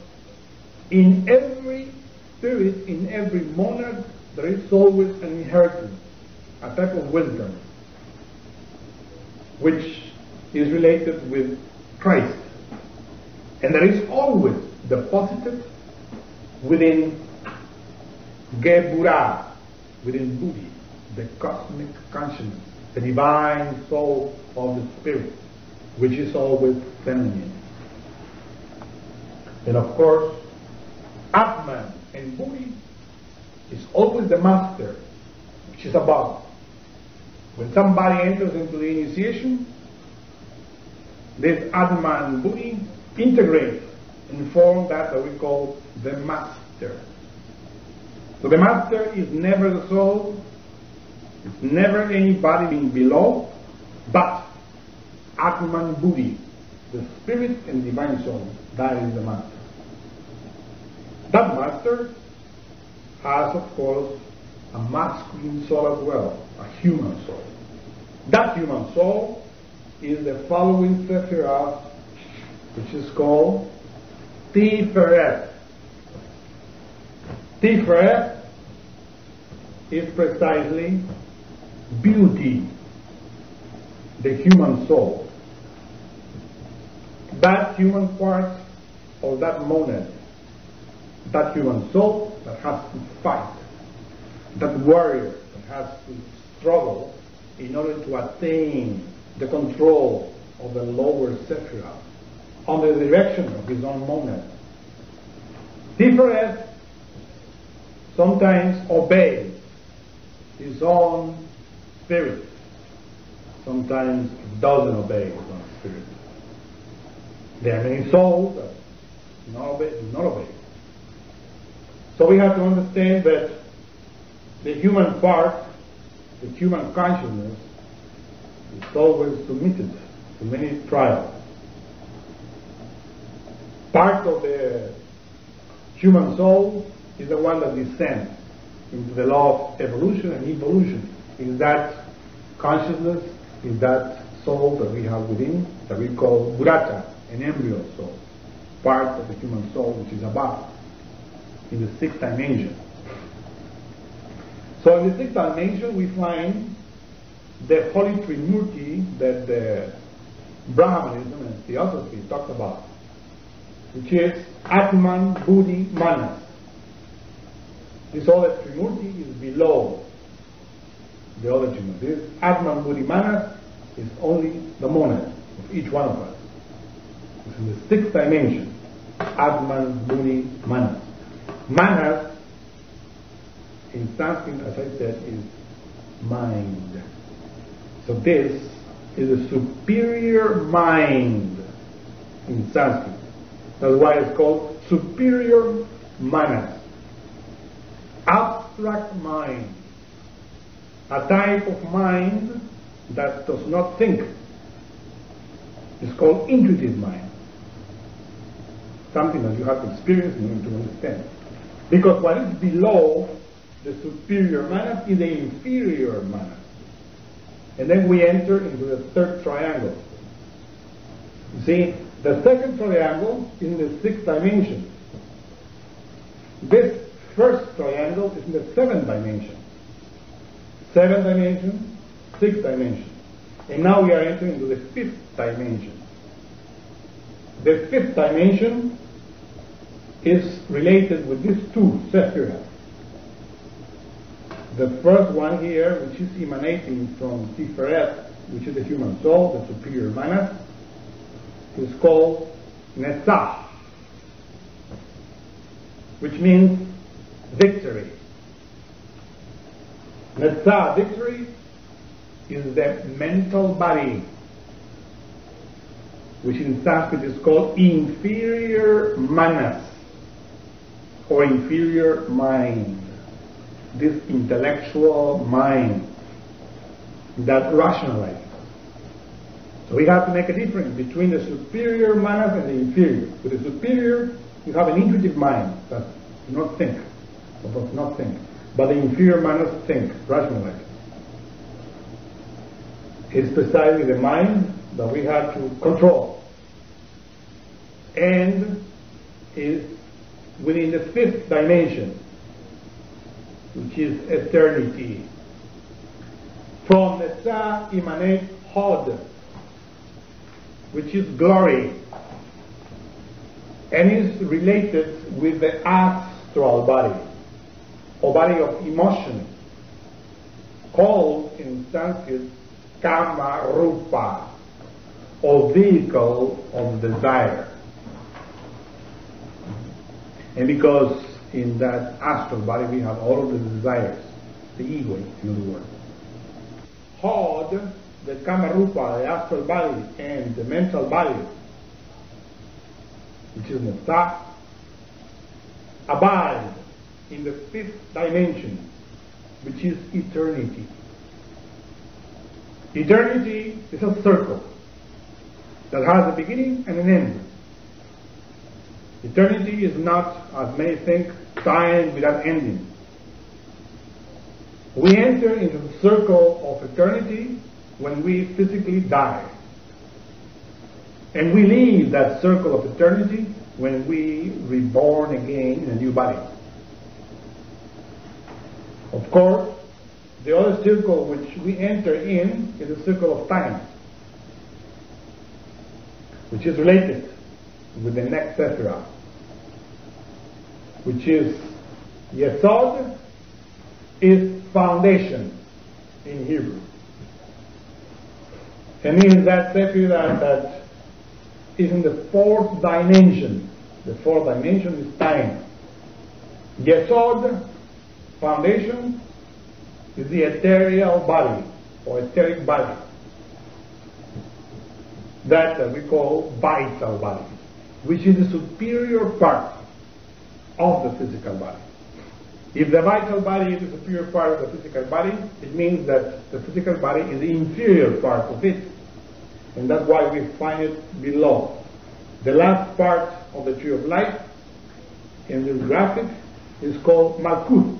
in every spirit, in every monad, there is always an inheritance, a type of wisdom, which is related with Christ. And there is always deposited within Geburah, within Buddhi, the cosmic consciousness, the divine soul of the spirit, which is always feminine. And of course, Atman and Buddhi is always the master, which is above. When somebody enters into the initiation, this Atman Buddhi integrates and form that that we call the master. So the master is never the soul, it's never anybody being below, but Atman Buddhi, the spirit and divine soul, that is the master. That master has, of course, a masculine soul as well, a human soul. That human soul is the following Sephirah, which is called Tiferet. Tiferet is precisely beauty, the human soul. That human part or that monad, that human soul that has to fight, that warrior that has to struggle in order to attain the control of the lower sephira under the direction of his own monad. Tiferet sometimes obeys his own spirit, sometimes doesn't obey his own spirit. There are many souls that do not obey. Do not obey. So we have to understand that the human part, the human consciousness, is always submitted to many trials. Part of the human soul is the one that descends into the law of evolution and evolution. Is that consciousness, is that soul that we have within, that we call Buddhata, an embryo soul, part of the human soul which is above, in the sixth dimension. So in the sixth dimension we find the Holy Trinity that the Brahmanism and Theosophy talked about, which is Atman, Buddhi, Manas. This other Trinity is below the other Trimurti. This Atman, Buddhi, Manas is only the monad of each one of us. It's in the sixth dimension. Atman, Buddhi, Manas. Manas, in Sanskrit, as I said, is mind. So this is a superior mind in Sanskrit. That's why it's called superior manas. Abstract mind. A type of mind that does not think. It's called intuitive mind. Something that you have to experience in order to understand. Because what is below the superior manas is the inferior manas. And then we enter into the third triangle. You see, the second triangle is in the sixth dimension. This first triangle is in the seventh dimension. Seventh dimension, sixth dimension. And now we are entering into the fifth dimension. The fifth dimension is related with these two sephiras. The first one here, which is emanating from Tiferet, which is the human soul, the superior manas, is called Netzach, which means victory. Netzach, victory, is the mental body, which in Sanskrit is called inferior manas, or inferior mind this intellectual mind that rationalizes. So we have to make a difference between the superior manas and the inferior. With the superior, you have an intuitive mind that does not think, or does not think. But the inferior manas think, rationalize. It's precisely the mind that we have to control. And is within the fifth dimension, which is eternity. From Netzach emanates Hod, which is glory, and is related with the astral body, or body of emotion, called in Sanskrit Kama Rupa, or vehicle of desire. And because in that astral body we have all of the desires, the ego, in other words. Hod, the Kamarupa, the astral body, and the mental body, which is Netzach, abide in the fifth dimension, which is eternity. Eternity is a circle that has a beginning and an end. Eternity is not, as many think, time without ending. We enter into the circle of eternity when we physically die. And we leave that circle of eternity when we reborn again in a new body. Of course, the other circle which we enter in is the circle of time, which is related with the next sephirah, which is Yesod is foundation in Hebrew. And means that sephirah that is in the fourth dimension. The fourth dimension is time. Yesod, foundation, is the ethereal body or etheric body that we call vital body, which is the superior part of the physical body. If the vital body is the superior part of the physical body, it means that the physical body is the inferior part of it. And that's why we find it below. The last part of the tree of life in this graphic is called Malkut,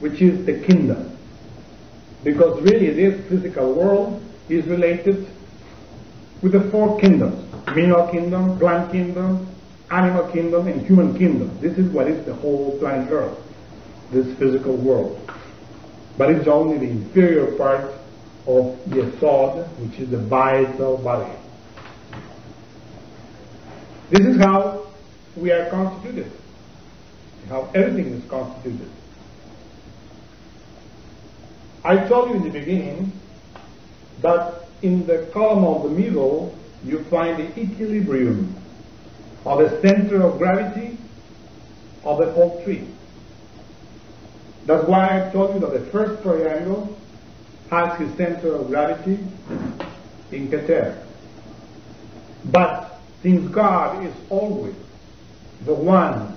which is the kingdom. Because really this physical world is related with the four kingdoms mineral kingdom, plant kingdom, animal kingdom, and human kingdom. This is what is the whole planet Earth, this physical world. But it's only the inferior part of the Yesod, which is the vital body. This is how we are constituted, how everything is constituted. I told you in the beginning that in the column of the middle, you find the equilibrium of the center of gravity of the whole tree. That's why I told you that the first triangle has its center of gravity in Keter. But since God is always the one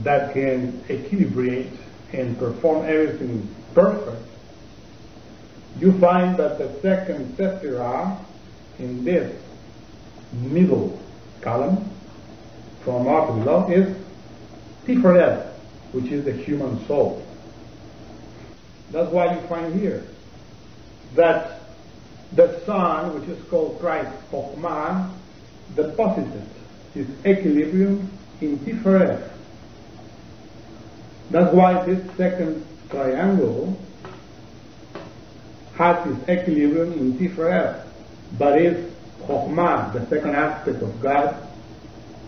that can equilibrate and perform everything perfect, you find that the second sephirah in this middle column from up below is Tiferet, which is the human soul. That's why you find here that the Son, which is called Christ Chokhmah, deposited his equilibrium in Tiferet. That's why this second triangle has its equilibrium in Tiferet, but is Chokhmah, the second aspect of God,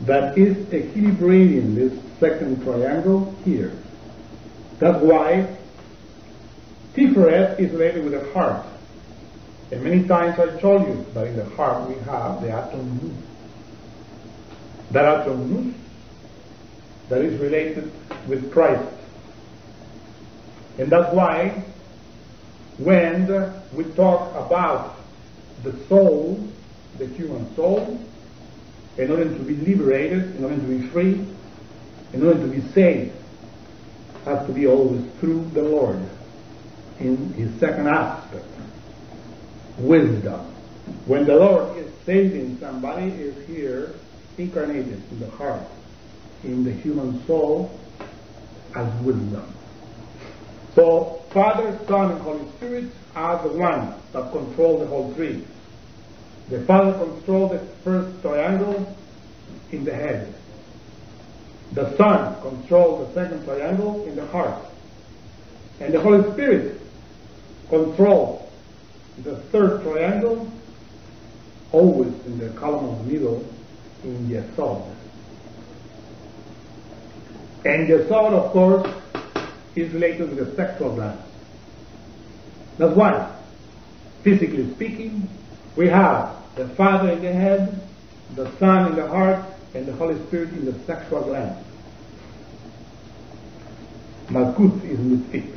that is equilibrating this second triangle here. That's why Tiferet is related with the heart. And many times I told you that in the heart we have the atom nous. That atom nous that is related with Christ. And that's why when we talk about the soul, the human soul, in order to be liberated, in order to be free, in order to be saved, has to be always through the Lord in his second aspect, wisdom. When the Lord is saving somebody, is here incarnated in the heart, in the human soul, as wisdom. So Father, Son, and Holy Spirit are the ones that control the whole tree. The Father controls the first triangle in the head. The Son controls the second triangle in the heart. And the Holy Spirit controls the third triangle, always in the column of the middle, in Yesod. And Yesod, of course, is related to the sexual gland. That's why, physically speaking, we have the Father in the head, the Son in the heart, and the Holy Spirit in the sexual gland. Malkut is the feet.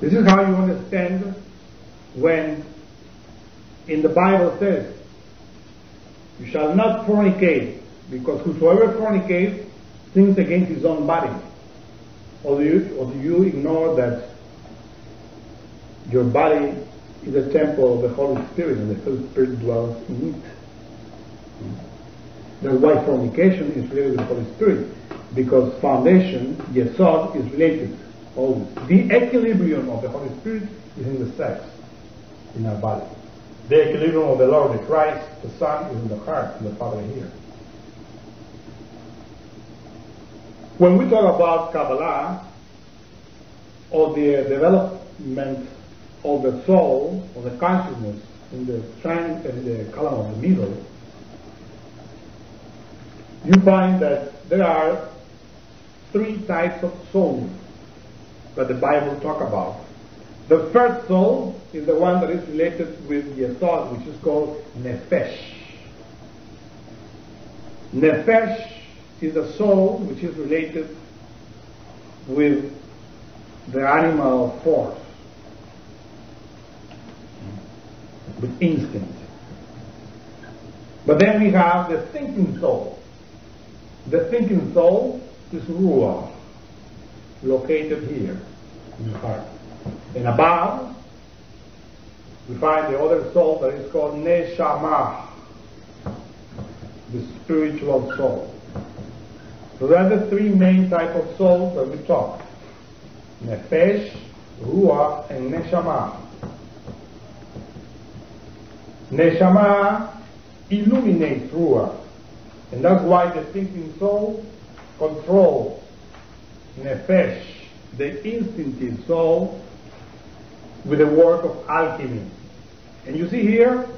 This is how you understand when in the Bible says, You shall not fornicate, because whosoever fornicates sins against his own body. Or do you, or do you ignore that your body is a temple of the Holy Spirit and the Holy Spirit dwells in it? That's why fornication is related with the Holy Spirit, because foundation, Yesod, is related always. The equilibrium of the Holy Spirit is in the sex, in our body. The equilibrium of the Lord, the Christ, the Son, is in the heart, in the Father here. When we talk about Kabbalah, or the development of the soul, or the consciousness in the, trans, in the column of the middle, you find that there are three types of souls that the Bible talk about. The first soul is the one that is related with the thought, which is called nefesh. Nefesh is a soul which is related with the animal force, with instinct. But then we have the thinking soul. The thinking soul is Ruach, located here in the heart. And above, we find the other soul that is called Neshama, the spiritual soul. So there are the three main type of souls that we talk. Nefesh, Ruach, and Neshama. Neshama illuminates Ruach. And that's why the thinking soul controls Nefesh, the instinctive soul, with the work of alchemy. And you see here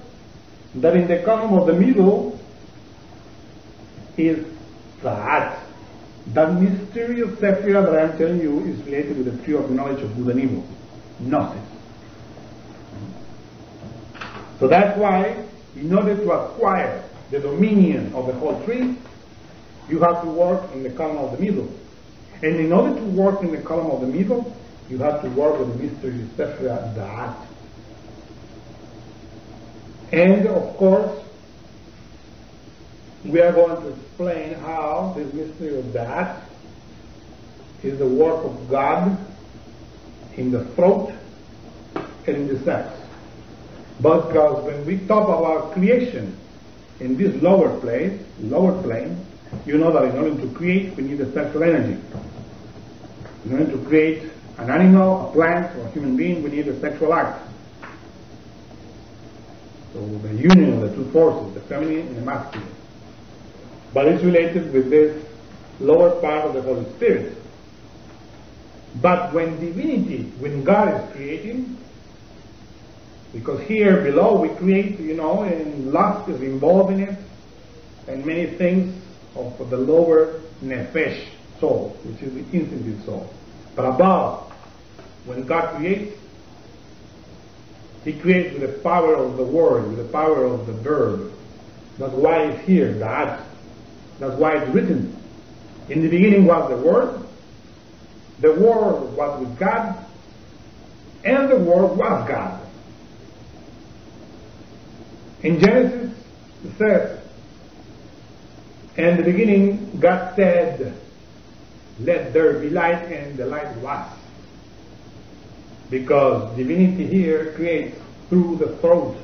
that in the column of the middle is Daath. That mysterious sephira that I'm telling you is related with the tree of knowledge of good and evil. Gnosis. So that's why, in order to acquire the dominion of the whole tree, you have to work in the column of the middle. And in order to work in the column of the middle, you have to work with the mystery sephira Daath. And of course, we are going to explain how this mystery of Daath is the work of God in the throat and in the sex. Because when we talk about creation in this lower place, lower plane, you know that in order to create, we need a sexual energy. In order to create an animal, a plant, or a human being, we need a sexual act. So the union of the two forces, the feminine and the masculine but it's related with this lower part of the Holy Spirit. But when divinity, when God is creating, because here below we create, you know, and lust is involved in it, and many things of the lower nefesh soul, which is the instinctive soul. But above, when God creates, He creates with the power of the word, with the power of the verb. That's why it's here, that that's why it's written. In the beginning was the Word, the Word was with God, and the Word was God. In Genesis, it says, in the beginning, God said, Let there be light, and the light was. Because divinity here creates through the throat.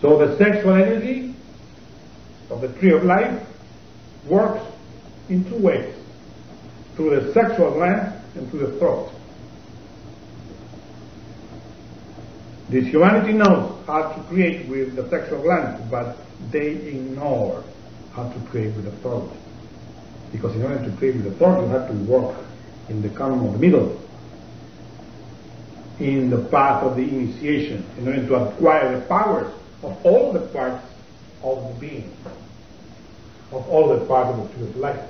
So the sexual energy of the tree of life works in two ways through the sexual gland and through the throat. This humanity knows how to create with the sexual gland, but they ignore how to create with the throat. Because in order to create with the throat, you have to work in the column of the middle, in the path of the initiation, in order to acquire the powers of all the parts of the being, of all the parts of the life.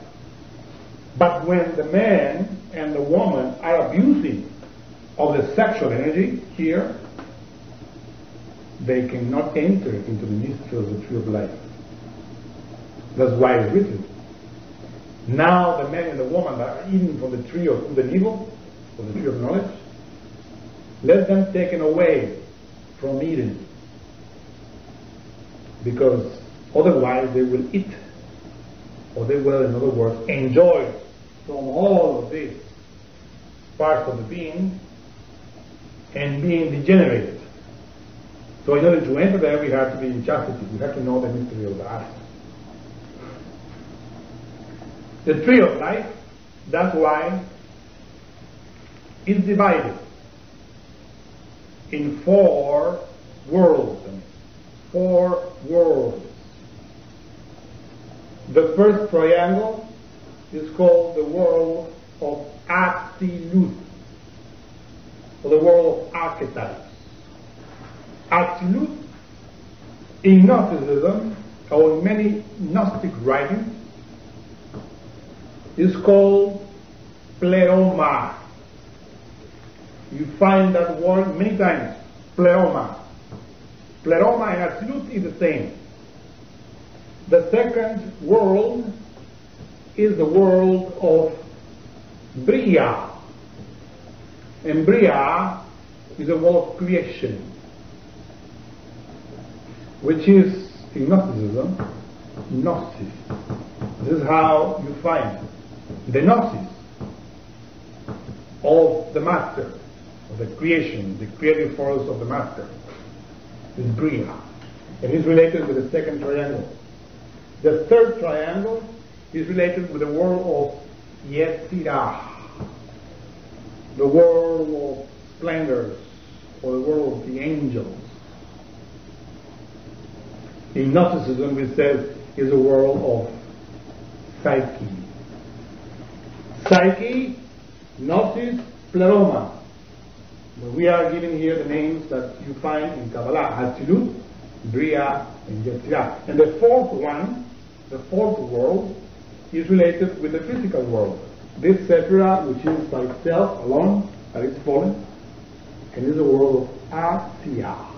But when the man and the woman are abusing of the sexual energy here, they cannot enter into the mystery of the tree of life. That's why it's written. Now the man and the woman that are eaten from the tree of good and evil, from the tree of knowledge. Let them taken away from Eden because otherwise they will eat, or they will, in other words, enjoy from all of these parts of the being and being degenerated. So in order to enter there, we have to be in chastity. We have to know the mystery of the The tree of life, that's why it's divided in four worlds four worlds. The first triangle is called the world of Atzilut, or the world of archetypes. Atzilut, in Gnosticism, or in many Gnostic writings, is called pleroma. You find that word many times, pleroma. Pleroma and Atzilut is the same. The second world is the world of Bria. And Bria is a world of creation, which is Gnosticism, Gnosis. This is how you find the Gnosis of the Master, of the creation, the creative force of the Master, is Bria. And is related with the second triangle. The third triangle is related with the world of Yetzirah, the world of splendors, or the world of the angels. In Gnosticism, we said, is a world of psyche. Psyche, Gnosis, Pleroma. We are giving here the names that you find in Kabbalah, Atzilut, Bria, and Yetzirah. And the fourth one, the fourth world, is related with the physical world. This Sephira, which is by itself, alone, that is fallen, and is the world of Asiya.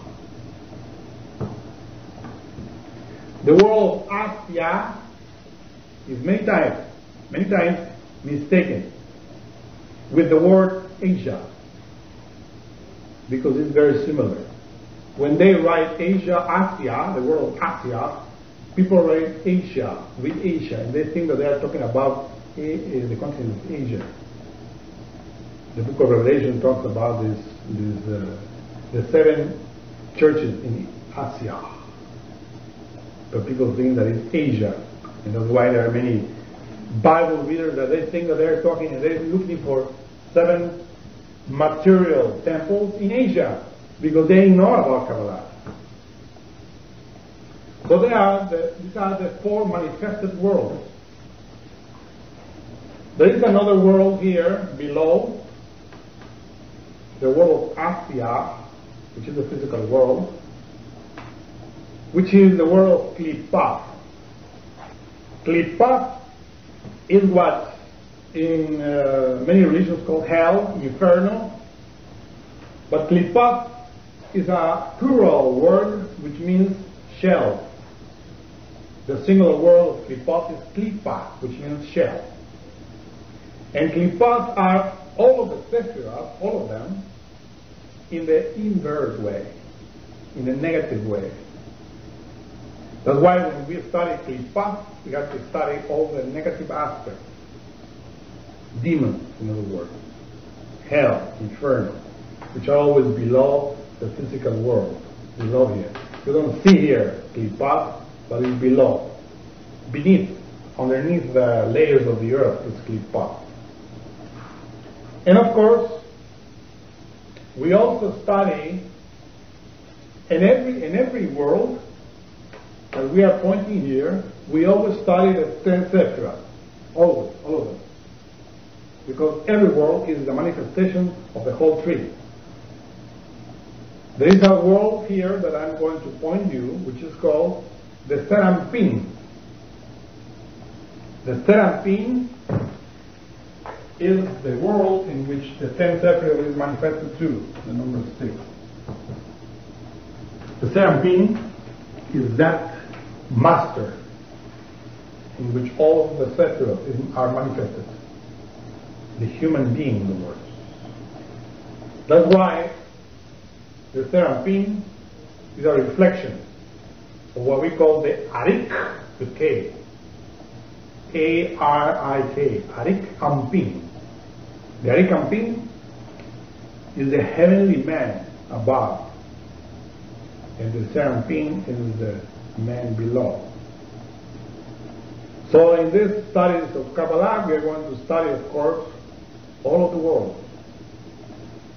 The world of Asiya is many times, many times mistaken with the word Asia because it's very similar. When they write Asia, Asia, the word Asia, people write Asia, with Asia, and they think that they are talking about the continent of Asia. The book of Revelation talks about this, this uh, the seven churches in Asia. But people think that it's Asia, and that's why there are many Bible readers that they think that they're talking and they're looking for seven material temples in Asia because they know about Kabbalah. So they are the, these are the four manifested worlds. There is another world here below, the world of Asia, which is the physical world, which is the word of Klippa. Klippa is what in uh, many religions called hell, inferno. But Klippa is a plural word which means shell. The singular word of Klipot is Klippa, which means shell. And Klipot are all of the Sephiroth, all of them, in the inverse way, in the negative way. That's why when we study Klippa, we have to study all the negative aspects. Demons, in other words. Hell, inferno, which are always below the physical world, below here. You don't see here Klippa, but it's below. Beneath, underneath the layers of the earth is Klippa. And of course, we also study in every in every world as we are pointing here, we always study the ten sephira. Always, all of them. Because every world is the manifestation of the whole tree. There is a world here that I'm going to point you, which is called the Zeir Anpin. The Zeir Anpin is the world in which the tenth sephira is manifested too, the number six. The Zeir Anpin is that master in which all the sephira are manifested. The human being, in other words. That's why the Zeir Anpin is a reflection of what we call the Arik, the K. A-R-I-K, Arik Anpin. The Arik Anpin is the heavenly man above, and the Zeir Anpin is the man below. So in this studies of Kabbalah, we are going to study, of course, all of the world.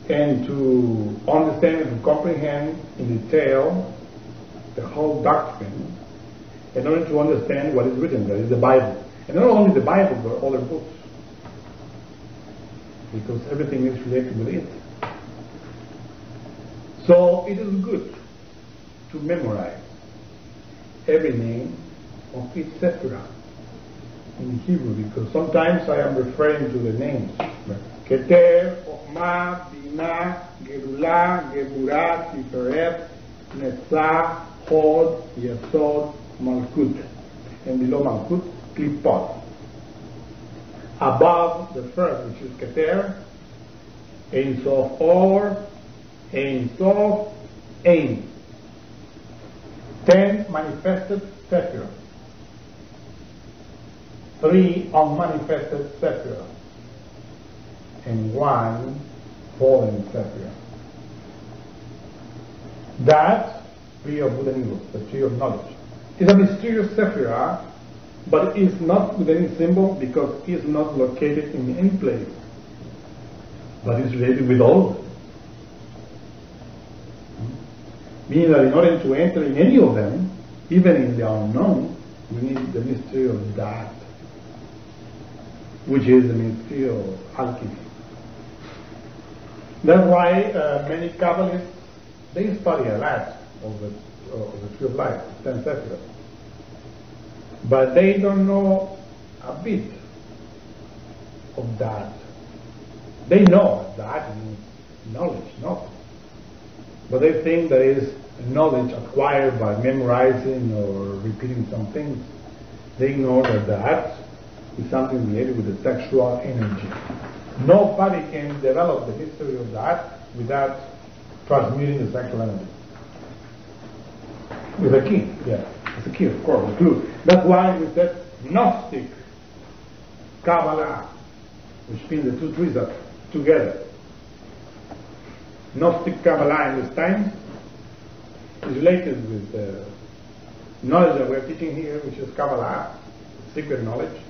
And to understand and to comprehend in detail the whole doctrine, in order to understand what is written, that is the Bible. And not only the Bible, but other books. Because everything is related with it. So it is good to memorize every name of each sephirah in Hebrew because sometimes I am referring to the names. Keter, Chokhmah, Binah, Gedulah, Geburah, Tiferet, Netzach, Hod, Yesod, Malkut. And below Malkut, Klipot. Above the first, which is Keter, Ein Sof Or, Ein Sof, Ein. Ten manifested sephirah. Three unmanifested sephirah. And one fallen sephirah. That tree of good and evil, the tree of knowledge, is a mysterious sephirah, but is not with any symbol because it is not located in any place, but is related with all of them. Meaning that in order to enter in any of them, even in the unknown, we need the mystery of Daath, which is the mystery of alchemy. That's why uh, many Kabbalists, they study a lot of the, of the tree of life, ten. But they don't know a bit of Daath. They know that knowledge, no. But they think that is knowledge acquired by memorizing or repeating some things. They ignore that that is something related with the sexual energy. Nobody can develop the history of Daath without transmuting the sexual energy. With a key, yeah. It's a key, of course, a clue. That's why we said Gnostic Kabbalah, which means the two trees are together. Gnostic Kabbalah in this time related with the knowledge that we're teaching here, which is Kabbalah, secret knowledge,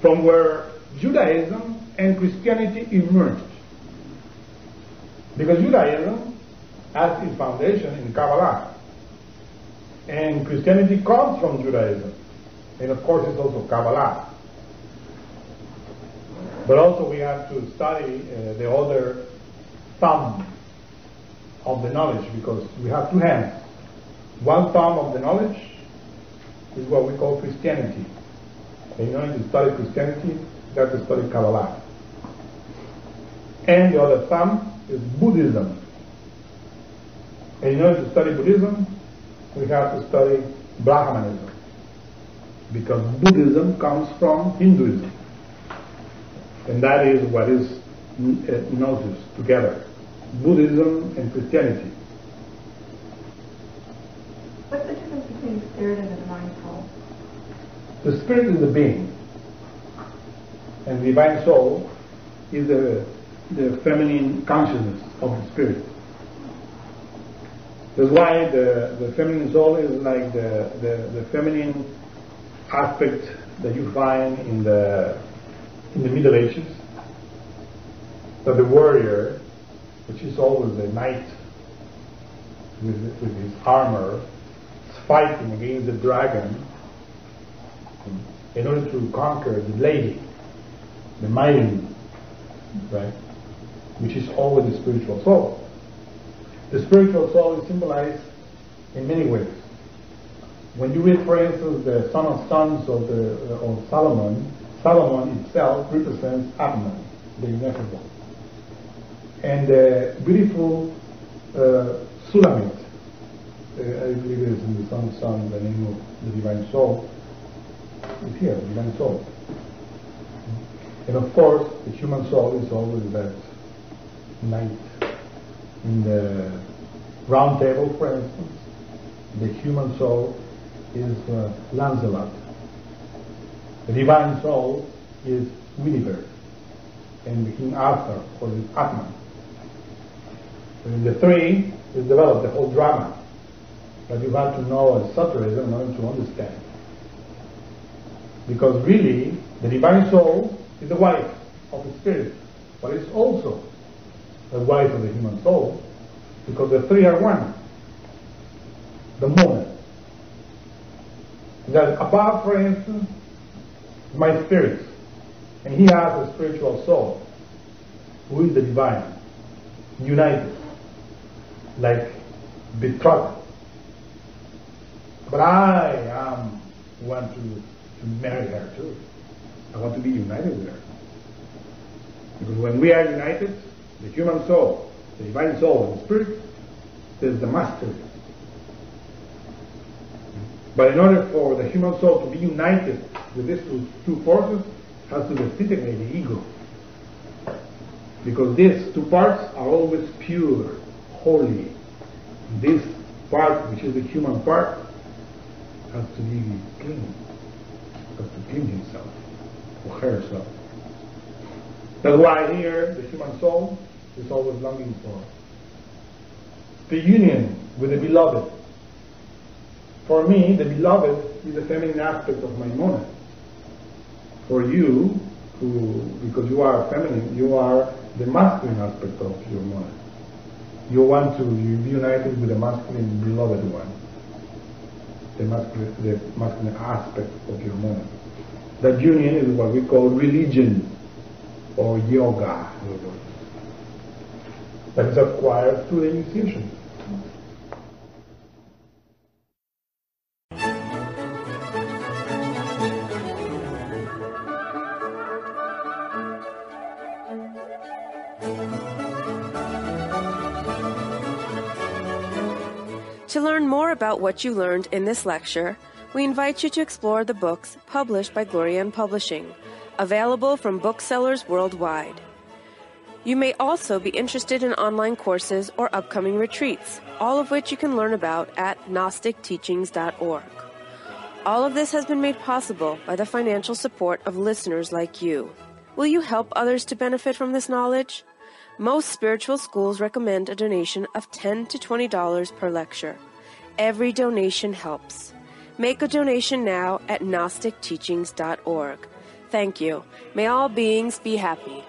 from where Judaism and Christianity emerged. Because Judaism has its foundation in Kabbalah. And Christianity comes from Judaism. And of course it's also Kabbalah. But also we have to study uh, the other thumb of the knowledge because we have two hands. One thumb of the knowledge is what we call Christianity. And in order to study Christianity, you have to study Kabbalah. And the other thumb is Buddhism. And in order to study Buddhism, we have to study Brahmanism. Because Buddhism comes from Hinduism. And that is what is uh, gnosis together. Buddhism and Christianity. What's the difference between the spirit and the divine soul? The spirit is the being, and the divine soul is the, the feminine consciousness of the spirit. That's why the, the feminine soul is like the, the, the feminine aspect that you find in the in the Middle Ages. That the warrior which is always a knight with, with his armor, fighting against the dragon in order to conquer the lady, the maiden, right? Which is always the spiritual soul. The spiritual soul is symbolized in many ways. When you read, for instance, the Song of Songs of, the, of Solomon, Solomon itself represents Atman, the ineffable and uh, beautiful uh, Sulamit. Uh, I believe it is in the Son Son, the name of the Divine Soul. It's here, the Divine Soul. And of course, the human soul is always that knight. In the round table, for instance, the human soul is uh, Lancelot. The divine soul is Guinevere. And King Arthur, or is Atman. And the three is developed the whole drama. But you have to know esotericism in order to understand. Because really, the divine soul is the wife of the spirit, but it's also the wife of the human soul, because the three are one. The moment. That above, for instance, my spirit, and he has a spiritual soul, who is the divine, united like betrothed. But I am want to, to marry her too. I want to be united with her. Because when we are united, the human soul, the divine soul, and the spirit, there's the master. But in order for the human soul to be united with these two, two forces, has to disintegrate the ego. Because these two parts are always pure, holy. This part, which is the human part, has to be clean, has to clean himself or herself. That's why here the human soul is always longing for the union with the beloved. For me, the beloved is the feminine aspect of my monad. For you, who, because you are feminine, you are the masculine aspect of your monad. You want to be united with the masculine beloved one, the masculine, the masculine aspect of your monad. That union is what we call religion or yoga. That is acquired through the initiation. To learn more about what you learned in this lecture, we invite you to explore the books published by Glorian Publishing, available from booksellers worldwide. You may also be interested in online courses or upcoming retreats, all of which you can learn about at GnosticTeachings.org. All of this has been made possible by the financial support of listeners like you. Will you help others to benefit from this knowledge? Most spiritual schools recommend a donation of 10 to $20 per lecture. Every donation helps. Make a donation now at GnosticTeachings.org. Thank you. May all beings be happy.